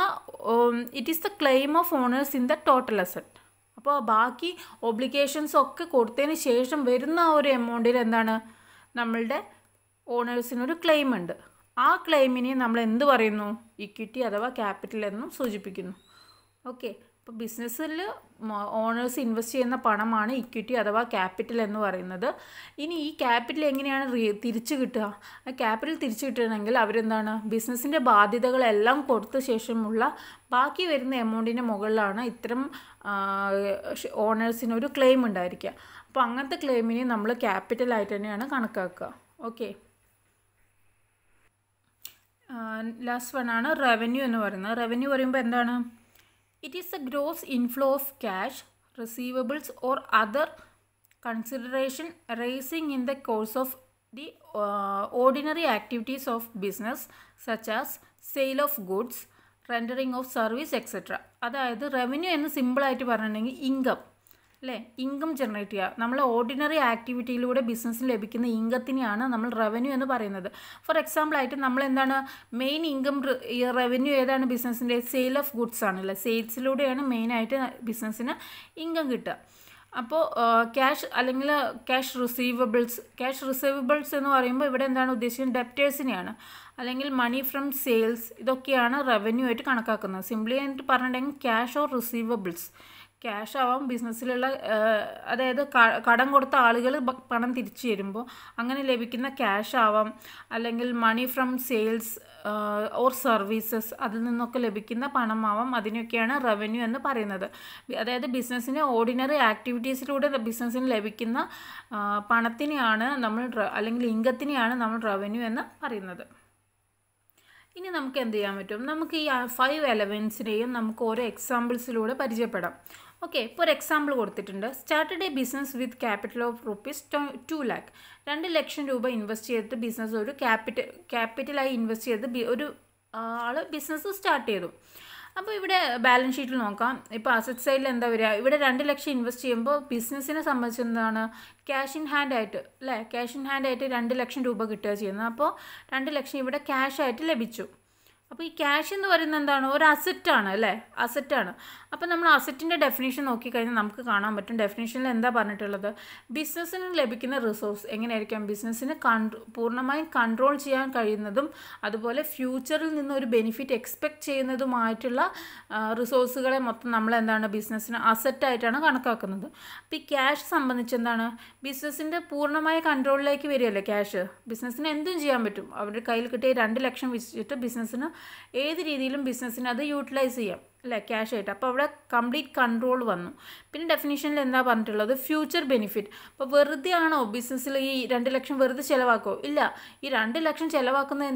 it is the claim of owners in the total asset അപ്പോൾ ബാക്കി ഒബ്ലിഗേഷൻസ് ഒക്കെ കൊടുത്തതിന് ശേഷം വരുന്ന ആ ഒരു എമൗണ്ടിൽ എന്താണ്? നമ്മളുടെ ഓണേഴ്സിനൊരു ക്ലെയിം ഉണ്ട്. ആ ക്ലെയിമിനെ നമ്മൾ എന്ത് പറയുന്നു? ഇക്വിറ്റി അഥവാ ക്യാപിറ്റൽ എന്നും സൂചിപ്പിക്കുന്നു. ഓക്കെ ഇപ്പോൾ ബിസിനസ്സിൽ ഓണേഴ്സ് ഇൻവെസ്റ്റ് ചെയ്യുന്ന പണമാണ് ഇക്വിറ്റി അഥവാ ക്യാപിറ്റൽ എന്ന് പറയുന്നത്. ഇനി ഈ ക്യാപിറ്റൽ എങ്ങനെയാണ് തിരിച്ചു കിട്ടുക? ആ ക്യാപിറ്റൽ തിരിച്ചു കിട്ടണമെങ്കിൽ അവരെന്താണ്? ബിസിനസ്സിന്റെ ബാധ്യതകളെല്ലാം കൊടുത്ത ശേഷമുള്ള ബാക്കി വരുന്ന എമൗണ്ടിന്റെ മുകളിലാണ് ഇത്തരം ഓണേഴ്സിനൊരു ക്ലെയിം ഉണ്ടായിരിക്കുക. അപ്പോൾ അങ്ങനത്തെ ക്ലെയിമിനെ നമ്മൾ ക്യാപിറ്റൽ ക്യാപിറ്റലായിട്ട് തന്നെയാണ് കണക്കാക്കുക. ഓക്കെ ലാസ്റ്റ് വൺ ആണ് റവന്യൂ എന്ന് പറയുന്നത്. റവന്യൂ പറയുമ്പോൾ എന്താണ്? It is a gross inflow of cash receivables or other consideration raising in the course of the ordinary activities of business such as sale of goods rendering of service etcetera അതായത് revenue എന്ന് സിമ്പിളായിട്ട് പറഞ്ഞിട്ടുണ്ടെങ്കിൽ income അല്ലേ income generate ചെയ്യുക. നമ്മൾ ordinary ആക്ടിവിറ്റിയിലൂടെ ബിസിനസ്സിന് ലഭിക്കുന്ന ഇൻകത്തിനെയാണ് നമ്മൾ റവന്യൂ എന്ന് പറയുന്നത്. ഫോർ എക്സാമ്പിൾ ആയിട്ട് നമ്മൾ എന്താണ് മെയിൻ ഇൻകം റവന്യൂ ഏതാണ് ബിസിനസ്സിന്റെ? സെയിൽ ഓഫ് ഗുഡ്സ് ആണല്ലേ സെയിൽസിലൂടെയാണ് മെയിനായിട്ട് ബിസിനസ്സിന് ഇൻകം കിട്ടുക. അപ്പോൾ ക്യാഷ് അല്ലെങ്കിൽ ക്യാഷ് റിസീവബിൾസ് ക്യാഷ് റിസീവബിൾസ് എന്ന് പറയുമ്പോൾ ഇവിടെ എന്താണ് ഉദ്ദേശിക്കുന്നത്? ഡെപ്റ്റേഴ്സിനെയാണ്. അല്ലെങ്കിൽ മണി ഫ്രം സെയിൽസ് ഇതൊക്കെയാണ് റവന്യൂ ആയിട്ട് കണക്കാക്കുന്നത്. സിംപ്ലി ആയിട്ട് പറഞ്ഞിട്ടുണ്ടെങ്കിൽ ക്യാഷ് ഓർ റിസീവബിൾസ്. ക്യാഷ് ആവാം ബിസിനസ്സിലുള്ള അതായത് കടം കൊടുത്ത ആളുകൾ പണം തിരിച്ചു തരുമ്പോൾ അങ്ങനെ ലഭിക്കുന്ന ക്യാഷ് ആവാം അല്ലെങ്കിൽ money from sales or services അതിൽ നിന്നൊക്കെ ലഭിക്കുന്ന പണമാവാം അതിനൊക്കെയാണ് റവന്യൂ എന്ന് പറയുന്നത്. അതായത് ബിസിനസ്സിന് ഓർഡിനറി ആക്ടിവിറ്റീസിലൂടെ ബിസിനസ്സിന് ലഭിക്കുന്ന പണത്തിനെയാണ് നമ്മൾ അല്ലെങ്കിൽ ഇൻകത്തിനെയാണ് നമ്മൾ റവന്യൂ എന്ന് പറയുന്നത്. ഇനി നമുക്ക് എന്ത് ചെയ്യാൻ പറ്റും? നമുക്ക് ഈ ഫൈവ് എലവൻസിനെയും നമുക്ക് ഓരോ എക്സാമ്പിൾസിലൂടെ പരിചയപ്പെടാം. ഓക്കെ ഇപ്പോൾ ഒരു എക്സാമ്പിൾ കൊടുത്തിട്ടുണ്ട് started a business with capital of rupees two lakh രണ്ട് ലക്ഷം രൂപ ഇൻവെസ്റ്റ് ചെയ്തിട്ട് ബിസിനസ് ഒരു ക്യാപിറ്റൽ ക്യാപിറ്റലായി ഇൻവെസ്റ്റ് ചെയ്ത് ഒരു ആൾ ബിസിനസ് സ്റ്റാർട്ട് ചെയ്തു. അപ്പോൾ ഇവിടെ ബാലൻസ് ഷീറ്റിൽ നോക്കാം. ഇപ്പോൾ അസറ്റ് സൈഡിൽ എന്താ വരിക? ഇവിടെ രണ്ട് ലക്ഷം ഇൻവെസ്റ്റ് ചെയ്യുമ്പോൾ ബിസിനസ്സിനെ സംബന്ധിച്ച് എന്താണ്? ക്യാഷ് ഇൻ ഹാൻഡ് ആയിട്ട് അല്ലേ? ക്യാഷ് ഇൻ ഹാൻഡ് ആയിട്ട് രണ്ട് ലക്ഷം രൂപ കിട്ടുക ചെയ്യുന്നത്. അപ്പോൾ രണ്ട് ലക്ഷം ഇവിടെ ക്യാഷ് ആയിട്ട് ലഭിച്ചു. അപ്പോൾ ഈ ക്യാഷ് എന്ന് പറയുന്നത് എന്താണ്? ഒരു അസറ്റാണ് അല്ലേ? അസറ്റാണ് അപ്പോൾ നമ്മൾ അസറ്റിന്റെ ഡെഫിനേഷൻ നോക്കിക്കഴിഞ്ഞാൽ നമുക്ക് കാണാൻ പറ്റും. ഡെഫിനേഷനിൽ എന്താ പറഞ്ഞിട്ടുള്ളത്? ബിസിനസ്സിന് ലഭിക്കുന്ന റിസോഴ്സ് എങ്ങനെയായിരിക്കാം? ബിസിനസ്സിന് കൺട്രോ പൂർണമായും കൺട്രോൾ ചെയ്യാൻ കഴിയുന്നതും അതുപോലെ ഫ്യൂച്ചറിൽ നിന്ന് ഒരു ബെനിഫിറ്റ് എക്സ്പെക്റ്റ് ചെയ്യുന്നതുമായിട്ടുള്ള റിസോഴ്സുകളെ മൊത്തം നമ്മൾ എന്താണ്? ബിസിനസ്സിന് അസറ്റായിട്ടാണ് കണക്കാക്കുന്നത്. അപ്പോൾ ഈ ക്യാഷ് സംബന്ധിച്ച് എന്താണ്? ബിസിനസ്സിന്റെ പൂർണമായ കൺട്രോളിലേക്ക് വരികയല്ലേ ക്യാഷ് ബിസിനസ്സിന് എന്തും ചെയ്യാൻ പറ്റും. അവരുടെ കയ്യിൽ കിട്ടിയ രണ്ട് ലക്ഷം വെച്ചിട്ട് ബിസിനസ്സിന് ഏത് രീതിയിലും ബിസിനസ്സിന് അത് യൂട്ടിലൈസ് ചെയ്യാം അല്ലേ? ക്യാഷ് ആയിട്ട്. അപ്പോൾ അവിടെ കംപ്ലീറ്റ് കൺട്രോൾ വന്നു. പിന്നെ ഡെഫിനേഷനിൽ എന്താ പറഞ്ഞിട്ടുള്ളത്? ഫ്യൂച്ചർ ബെനിഫിറ്റ് അപ്പോൾ വെറുതെ ആണോ ബിസിനസ്സിൽ ഈ രണ്ട് ലക്ഷം വെറുതെ ചിലവാക്കോ? ഇല്ല. ഈ രണ്ട് ലക്ഷം ചിലവാക്കുന്ന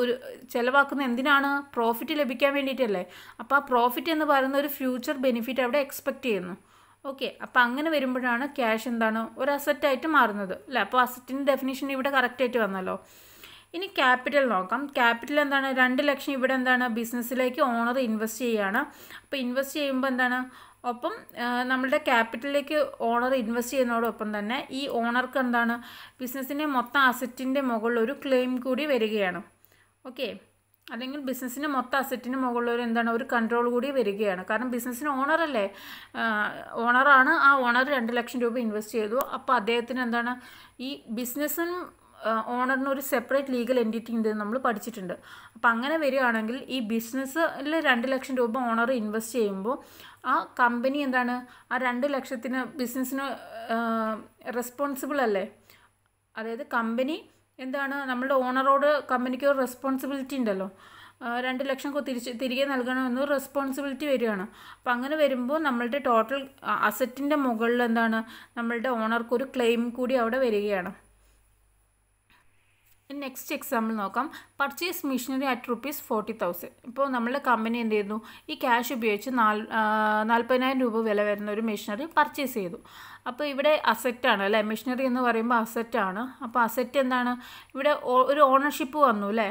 ഒരു ചിലവാക്കുന്ന എന്തിനാണ്? പ്രോഫിറ്റ് ലഭിക്കാൻ വേണ്ടിയിട്ടല്ലേ. അപ്പോൾ ആ പ്രോഫിറ്റ് എന്ന് പറയുന്ന ഒരു ഫ്യൂച്ചർ ബെനിഫിറ്റ് അവിടെ എക്സ്പെക്റ്റ് ചെയ്യുന്നു. ഓക്കെ അപ്പോൾ അങ്ങനെ വരുമ്പോഴാണ് ക്യാഷ് എന്താണ്? ഒരു അസറ്റായിട്ട് മാറുന്നത്. അല്ലേ? അപ്പോൾ അസറ്റിന്റെ ഡെഫിനേഷൻ ഇവിടെ കറക്റ്റായിട്ട് വന്നല്ലോ. ഇനി ക്യാപിറ്റൽ നോക്കാം. ക്യാപിറ്റൽ എന്താണ്? രണ്ട് ലക്ഷം ഇവിടെ എന്താണ്? ബിസിനസ്സിലേക്ക് ഓണർ ഇൻവെസ്റ്റ് ചെയ്യുകയാണ്. അപ്പോൾ ഇൻവെസ്റ്റ് ചെയ്യുമ്പോൾ എന്താണ്? ഒപ്പം നമ്മളുടെ ക്യാപിറ്റലിലേക്ക് ഓണർ ഇൻവെസ്റ്റ് ചെയ്യുന്നതോടൊപ്പം തന്നെ ഈ ഓണർക്ക് എന്താണ്? ബിസിനസ്സിന്റെ മൊത്തം അസറ്റിന്റെ മുകളിൽ ഒരു ക്ലെയിം കൂടി വരികയാണ്. ഓക്കെ? അല്ലെങ്കിൽ ബിസിനസ്സിന്റെ മൊത്തം അസറ്റിന് മുകളിൽ എന്താണ്? ഒരു കൺട്രോൾ കൂടി വരികയാണ്. കാരണം ബിസിനസ്സിന് ഓണറല്ലേ ഓണറാണ് ആ ഓണർ രണ്ട് ലക്ഷം രൂപ ഇൻവെസ്റ്റ് ചെയ്തു. അപ്പോൾ അദ്ദേഹത്തിന് എന്താണ്? ഈ ബിസിനസ്സിനും ഓണറിന് ഒരു സെപ്പറേറ്റ് ലീഗൽ എന്റിറ്റി ഉണ്ട് നമ്മൾ പഠിച്ചിട്ടുണ്ട്. അപ്പം അങ്ങനെ വരികയാണെങ്കിൽ ഈ ബിസിനസ്സിൽ രണ്ട് ലക്ഷം രൂപ ഓണർ ഇൻവെസ്റ്റ് ചെയ്യുമ്പോൾ ആ കമ്പനി എന്താണ്? ആ രണ്ട് ലക്ഷത്തിന് ബിസിനസ്സിന് റെസ്പോൺസിബിൾ അല്ലേ? അതായത് കമ്പനി എന്താണ്? നമ്മളുടെ ഓണറോട് കമ്പനിക്ക് ഒരു റെസ്പോൺസിബിലിറ്റി ഉണ്ടല്ലോ. രണ്ട് ലക്ഷം തിരിച്ച് തിരികെ നൽകണമെന്ന് റെസ്പോൺസിബിലിറ്റി വരികയാണ്. അപ്പം അങ്ങനെ വരുമ്പോൾ നമ്മളുടെ ടോട്ടൽ അസറ്റിന്റെ മുകളിൽ എന്താണ്? നമ്മളുടെ ഓണർക്ക് ഒരു ക്ലെയിം കൂടി അവിടെ വരികയാണ്. നെക്സ്റ്റ് എക്സാമ്പിൾ നോക്കാം. Purchase machinery at rupees forty thousand ഇപ്പോൾ നമ്മളുടെ കമ്പനി എന്ത് ചെയ്യുന്നു ഈ ക്യാഷ് ഉപയോഗിച്ച് നാല് നാൽപ്പതിനായിരം രൂപ വില വരുന്ന ഒരു മെഷീനറി പർച്ചേസ് ചെയ്തു. അപ്പോൾ ഇവിടെ അസറ്റാണ് അല്ലേ? മെഷീനറി എന്ന് പറയുമ്പോൾ അസറ്റാണ് അപ്പോൾ അസറ്റ് എന്താണ്? ഇവിടെ ഒരു ഓണർഷിപ്പ് വന്നു അല്ലേ?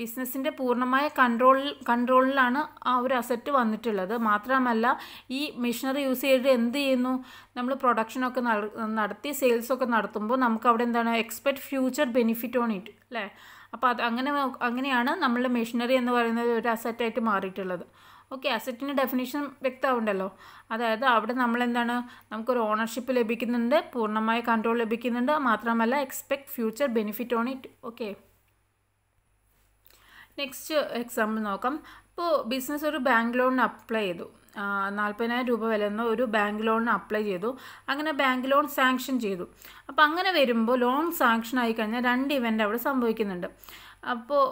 ബിസിനസ്സിന്റെ പൂർണമായ കൺട്രോളിൽ കൺട്രോളിലാണ് ആ ഒരു അസറ്റ് വന്നിട്ടുള്ളത്. മാത്രമല്ല ഈ മെഷീനറി യൂസ് ചെയ്തിട്ട് എന്ത് ചെയ്യുന്നു? നമ്മൾ പ്രൊഡക്ഷനൊക്കെ നടത്തി സെയിൽസൊക്കെ നടത്തുമ്പോൾ നമുക്ക് അവിടെ എന്താണ്? Expect future benefit on it അല്ലേ? അപ്പോൾ അത് അങ്ങനെ അങ്ങനെയാണ് നമ്മളുടെ മെഷീനറി എന്ന് പറയുന്നത് ഒരു അസറ്റായിട്ട് മാറിയിട്ടുള്ളത്. Okay അസറ്റിന്റെ definition വ്യക്തമാവുണ്ടല്ലോ. അതായത് അവിടെ നമ്മൾ എന്താണ് നമുക്കൊരു ഓണർഷിപ്പ് ലഭിക്കുന്നുണ്ട് പൂർണമായ കൺട്രോൾ ലഭിക്കുന്നുണ്ട്. മാത്രമല്ല expect future benefit on it okay. Next example നോക്കാം. ഇപ്പോൾ ബിസിനസ് ഒരു ബാങ്ക് ലോണിന് അപ്ലൈ ചെയ്തു. നാൽപ്പതിനായിരം രൂപ വിലന്ന ഒരു ബാങ്ക് ലോണിന് അപ്ലൈ ചെയ്തു. അങ്ങനെ ബാങ്ക് ലോൺ സാങ്ഷൻ ചെയ്തു. അപ്പോൾ അങ്ങനെ വരുമ്പോൾ ലോൺ സാങ്ഷൻ ആയി കഴിഞ്ഞാൽ രണ്ട് ഇവന്റ് അവിടെ സംഭവിക്കുന്നുണ്ട്. അപ്പോൾ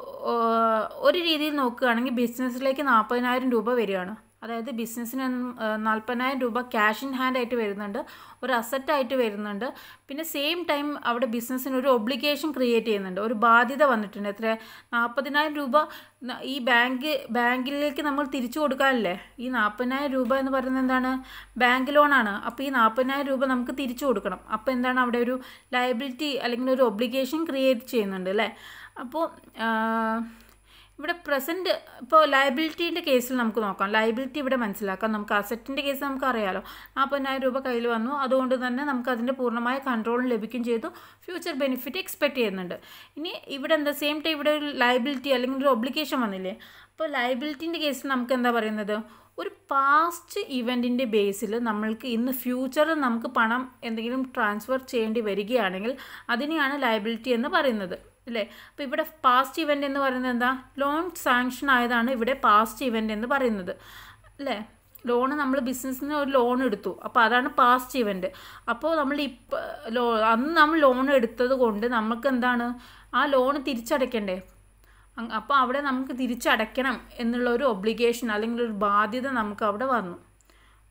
ഒരു രീതിയിൽ നോക്കുകയാണെങ്കിൽ ബിസിനസ്സിലേക്ക് നാൽപ്പതിനായിരം രൂപ വരികയാണ്. അതായത് ബിസിനസ്സിന് നാൽപ്പതിനായിരം രൂപ ക്യാഷ് ഇൻ ഹാൻഡ് ആയിട്ട് വരുന്നുണ്ട്. ഒരു അസറ്റായിട്ട് വരുന്നുണ്ട്. പിന്നെ സെയിം ടൈം അവിടെ ബിസിനസ്സിന് ഒരു ഒബ്ലിഗേഷൻ ക്രിയേറ്റ് ചെയ്യുന്നുണ്ട്. ഒരു ബാധ്യത വന്നിട്ടുണ്ട്. എത്ര? നാൽപ്പതിനായിരം രൂപ ഈ ബാങ്ക് ബാങ്കിലേക്ക് നമ്മൾ തിരിച്ചു കൊടുക്കാനല്ലേ? ഈ നാൽപ്പതിനായിരം രൂപ എന്ന് പറയുന്നത് എന്താണ്? ബാങ്ക് ലോണാണ് അപ്പോൾ ഈ നാൽപ്പതിനായിരം രൂപ നമുക്ക് തിരിച്ചു കൊടുക്കണം. അപ്പോൾ എന്താണ് അവിടെ ഒരു ലയബിലിറ്റി അല്ലെങ്കിൽ ഒരു ഒബ്ലിഗേഷൻ ക്രിയേറ്റ് ചെയ്യുന്നുണ്ട് അല്ലേ? അപ്പോൾ ഇവിടെ പ്രസന്റ് ഇപ്പോൾ ലയബിലിറ്റീന്റെ കേസിൽ നമുക്ക് നോക്കാം. ലയബിലിറ്റി ഇവിടെ മനസ്സിലാക്കാം. നമുക്ക് അസറ്റിന്റെ കേസ് നമുക്ക് അറിയാലോ നാൽപ്പതിനായിരം രൂപ കയ്യിൽ വന്നു. അതുകൊണ്ട് തന്നെ നമുക്ക് അതിന്റെ പൂർണമായ കൺട്രോൾ ലഭിക്കുകയും ചെയ്തു. ഫ്യൂച്ചർ ബെനിഫിറ്റ് എക്സ്പെക്റ്റ് ചെയ്യുന്നുണ്ട്. ഇനി ഇവിടെ എന്താ സെയിം ടൈം ഇവിടെ ഒരു ലയബിലിറ്റി അല്ലെങ്കിൽ ഒരു ഒബ്ലിക്കേഷൻ വന്നില്ലേ? അപ്പോൾ ലയബിലിറ്റീന്റെ കേസിൽ നമുക്ക് എന്താ പറയുന്നത്? ഒരു പാസ്റ്റ് ഇവന്റിന്റെ ബേസിൽ നമ്മൾക്ക് ഇന്ന് ഫ്യൂച്ചറിൽ നമുക്ക് പണം എന്തെങ്കിലും ട്രാൻസ്ഫർ ചെയ്യേണ്ടി വരികയാണെങ്കിൽ അതിനെയാണ് ലയബിലിറ്റി എന്ന് പറയുന്നത്. അല്ലേ? അപ്പോൾ ഇവിടെ പാസ്റ്റ് ഇവന്റ് എന്ന് പറയുന്നത് എന്താ? ലോൺ സാങ്ഷൻ ആയതാണ് ഇവിടെ പാസ്റ്റ് ഇവന്റ് എന്ന് പറയുന്നത്. അല്ലേ? ലോൺ നമ്മൾ ബിസിനസ്സിന് ഒരു ലോൺ എടുത്തു. അപ്പോൾ അതാണ് പാസ്റ്റ് ഇവന്റ് അപ്പോൾ നമ്മൾ ഇപ്പം ലോ അന്ന് നമ്മൾ ലോൺ എടുത്തത് കൊണ്ട് നമുക്ക് എന്താണ്? ആ ലോൺ തിരിച്ചടയ്ക്കണ്ടേ? അപ്പോൾ അവിടെ നമുക്ക് തിരിച്ചടയ്ക്കണം എന്നുള്ള ഒരു ഒബ്ലിഗേഷൻ അല്ലെങ്കിൽ ഒരു ബാധ്യത നമുക്ക് അവിടെ വന്നു.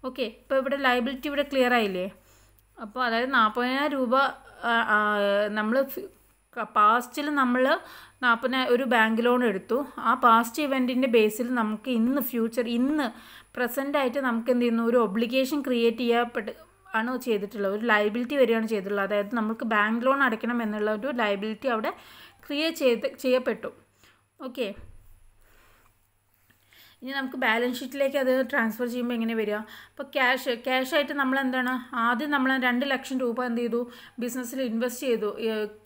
ഓക്കെ ഇപ്പോൾ ഇവിടെ ലയബിലിറ്റി ഇവിടെ ക്ലിയർ ആയില്ലേ? അപ്പോൾ അതായത് നാൽപ്പതിനായിരം രൂപ നമ്മൾ പാസ്റ്റിൽ നമ്മൾ നാൽപ്പതിന ഒരു ബാങ്ക് ലോൺ എടുത്തു. ആ പാസ്റ്റ് ഇവന്റിന്റെ ബേസിൽ നമുക്ക് ഇന്ന് ഫ്യൂച്ചർ ഇന്ന് പ്രസന്റ് ആയിട്ട് നമുക്ക് എന്ത് ചെയ്യുന്നു? ഒരു ഒബ്ലിഗേഷൻ ക്രിയേറ്റ് ചെയ്യപ്പെട്ട് ആണ് ചെയ്തിട്ടുള്ളത്. ഒരു ലൈബിലിറ്റി വരികയാണ് ചെയ്തിട്ടുള്ളത്. അതായത് നമുക്ക് ബാങ്ക് ലോൺ അടയ്ക്കണം എന്നുള്ള ഒരു ലൈബിലിറ്റി അവിടെ ക്രിയേറ്റ് ചെയ്ത് ചെയ്യപ്പെട്ടു. ഓക്കെ ഇനി നമുക്ക് ബാലൻസ് ഷീറ്റിലേക്ക് അത് ട്രാൻസ്ഫർ ചെയ്യുമ്പോൾ എങ്ങനെ വരിക? അപ്പോൾ ക്യാഷ് ക്യാഷായിട്ട് നമ്മൾ എന്താണ് ആദ്യം നമ്മൾ രണ്ട് ലക്ഷം രൂപ എന്ത് ചെയ്തു? ബിസിനസ്സിൽ ഇൻവെസ്റ്റ് ചെയ്തു.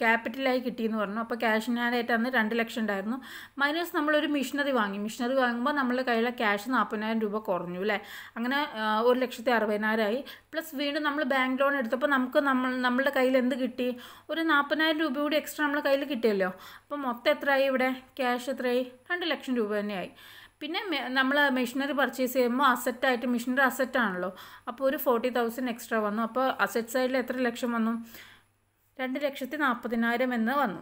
ക്യാപിറ്റലായി കിട്ടിയെന്ന് പറഞ്ഞു. അപ്പോൾ ക്യാഷിനായിട്ട് അന്ന് രണ്ട് ലക്ഷം ഉണ്ടായിരുന്നു. മൈനസ് നമ്മളൊരു മിഷനറി വാങ്ങി. മിഷനറി വാങ്ങുമ്പോൾ നമ്മളുടെ കയ്യിലെ ക്യാഷ് നാൽപ്പതിനായിരം രൂപ കുറഞ്ഞു അല്ലേ? അങ്ങനെ ഒരു ലക്ഷത്തി അറുപതിനായിരമായി പ്ലസ് വീണ്ടും നമ്മൾ ബാങ്ക് ലോൺ എടുത്തപ്പോൾ നമുക്ക് നമ്മൾ നമ്മളുടെ കയ്യിൽ എന്ത് കിട്ടി? ഒരു നാൽപ്പതിനായിരം രൂപ കൂടി എക്സ്ട്രാ നമ്മളെ കയ്യിൽ കിട്ടിയല്ലോ. അപ്പോൾ മൊത്തം എത്രയായി ഇവിടെ? ക്യാഷ് എത്രയായി? രണ്ട് ലക്ഷം രൂപ തന്നെയായി. പിന്നെ നമ്മൾ മെഷീനറി പർച്ചേസ് ചെയ്യുമ്പോൾ അസറ്റായിട്ട് മെഷീനറി അസറ്റാണല്ലോ അപ്പോൾ ഒരു ഫോർട്ടി തൗസൻഡ് എക്സ്ട്രാ വന്നു. അപ്പോൾ അസറ്റ് സൈഡിൽ എത്ര ലക്ഷം വന്നു? രണ്ട് ലക്ഷത്തി നാൽപ്പതിനായിരം എന്ന് വന്നു.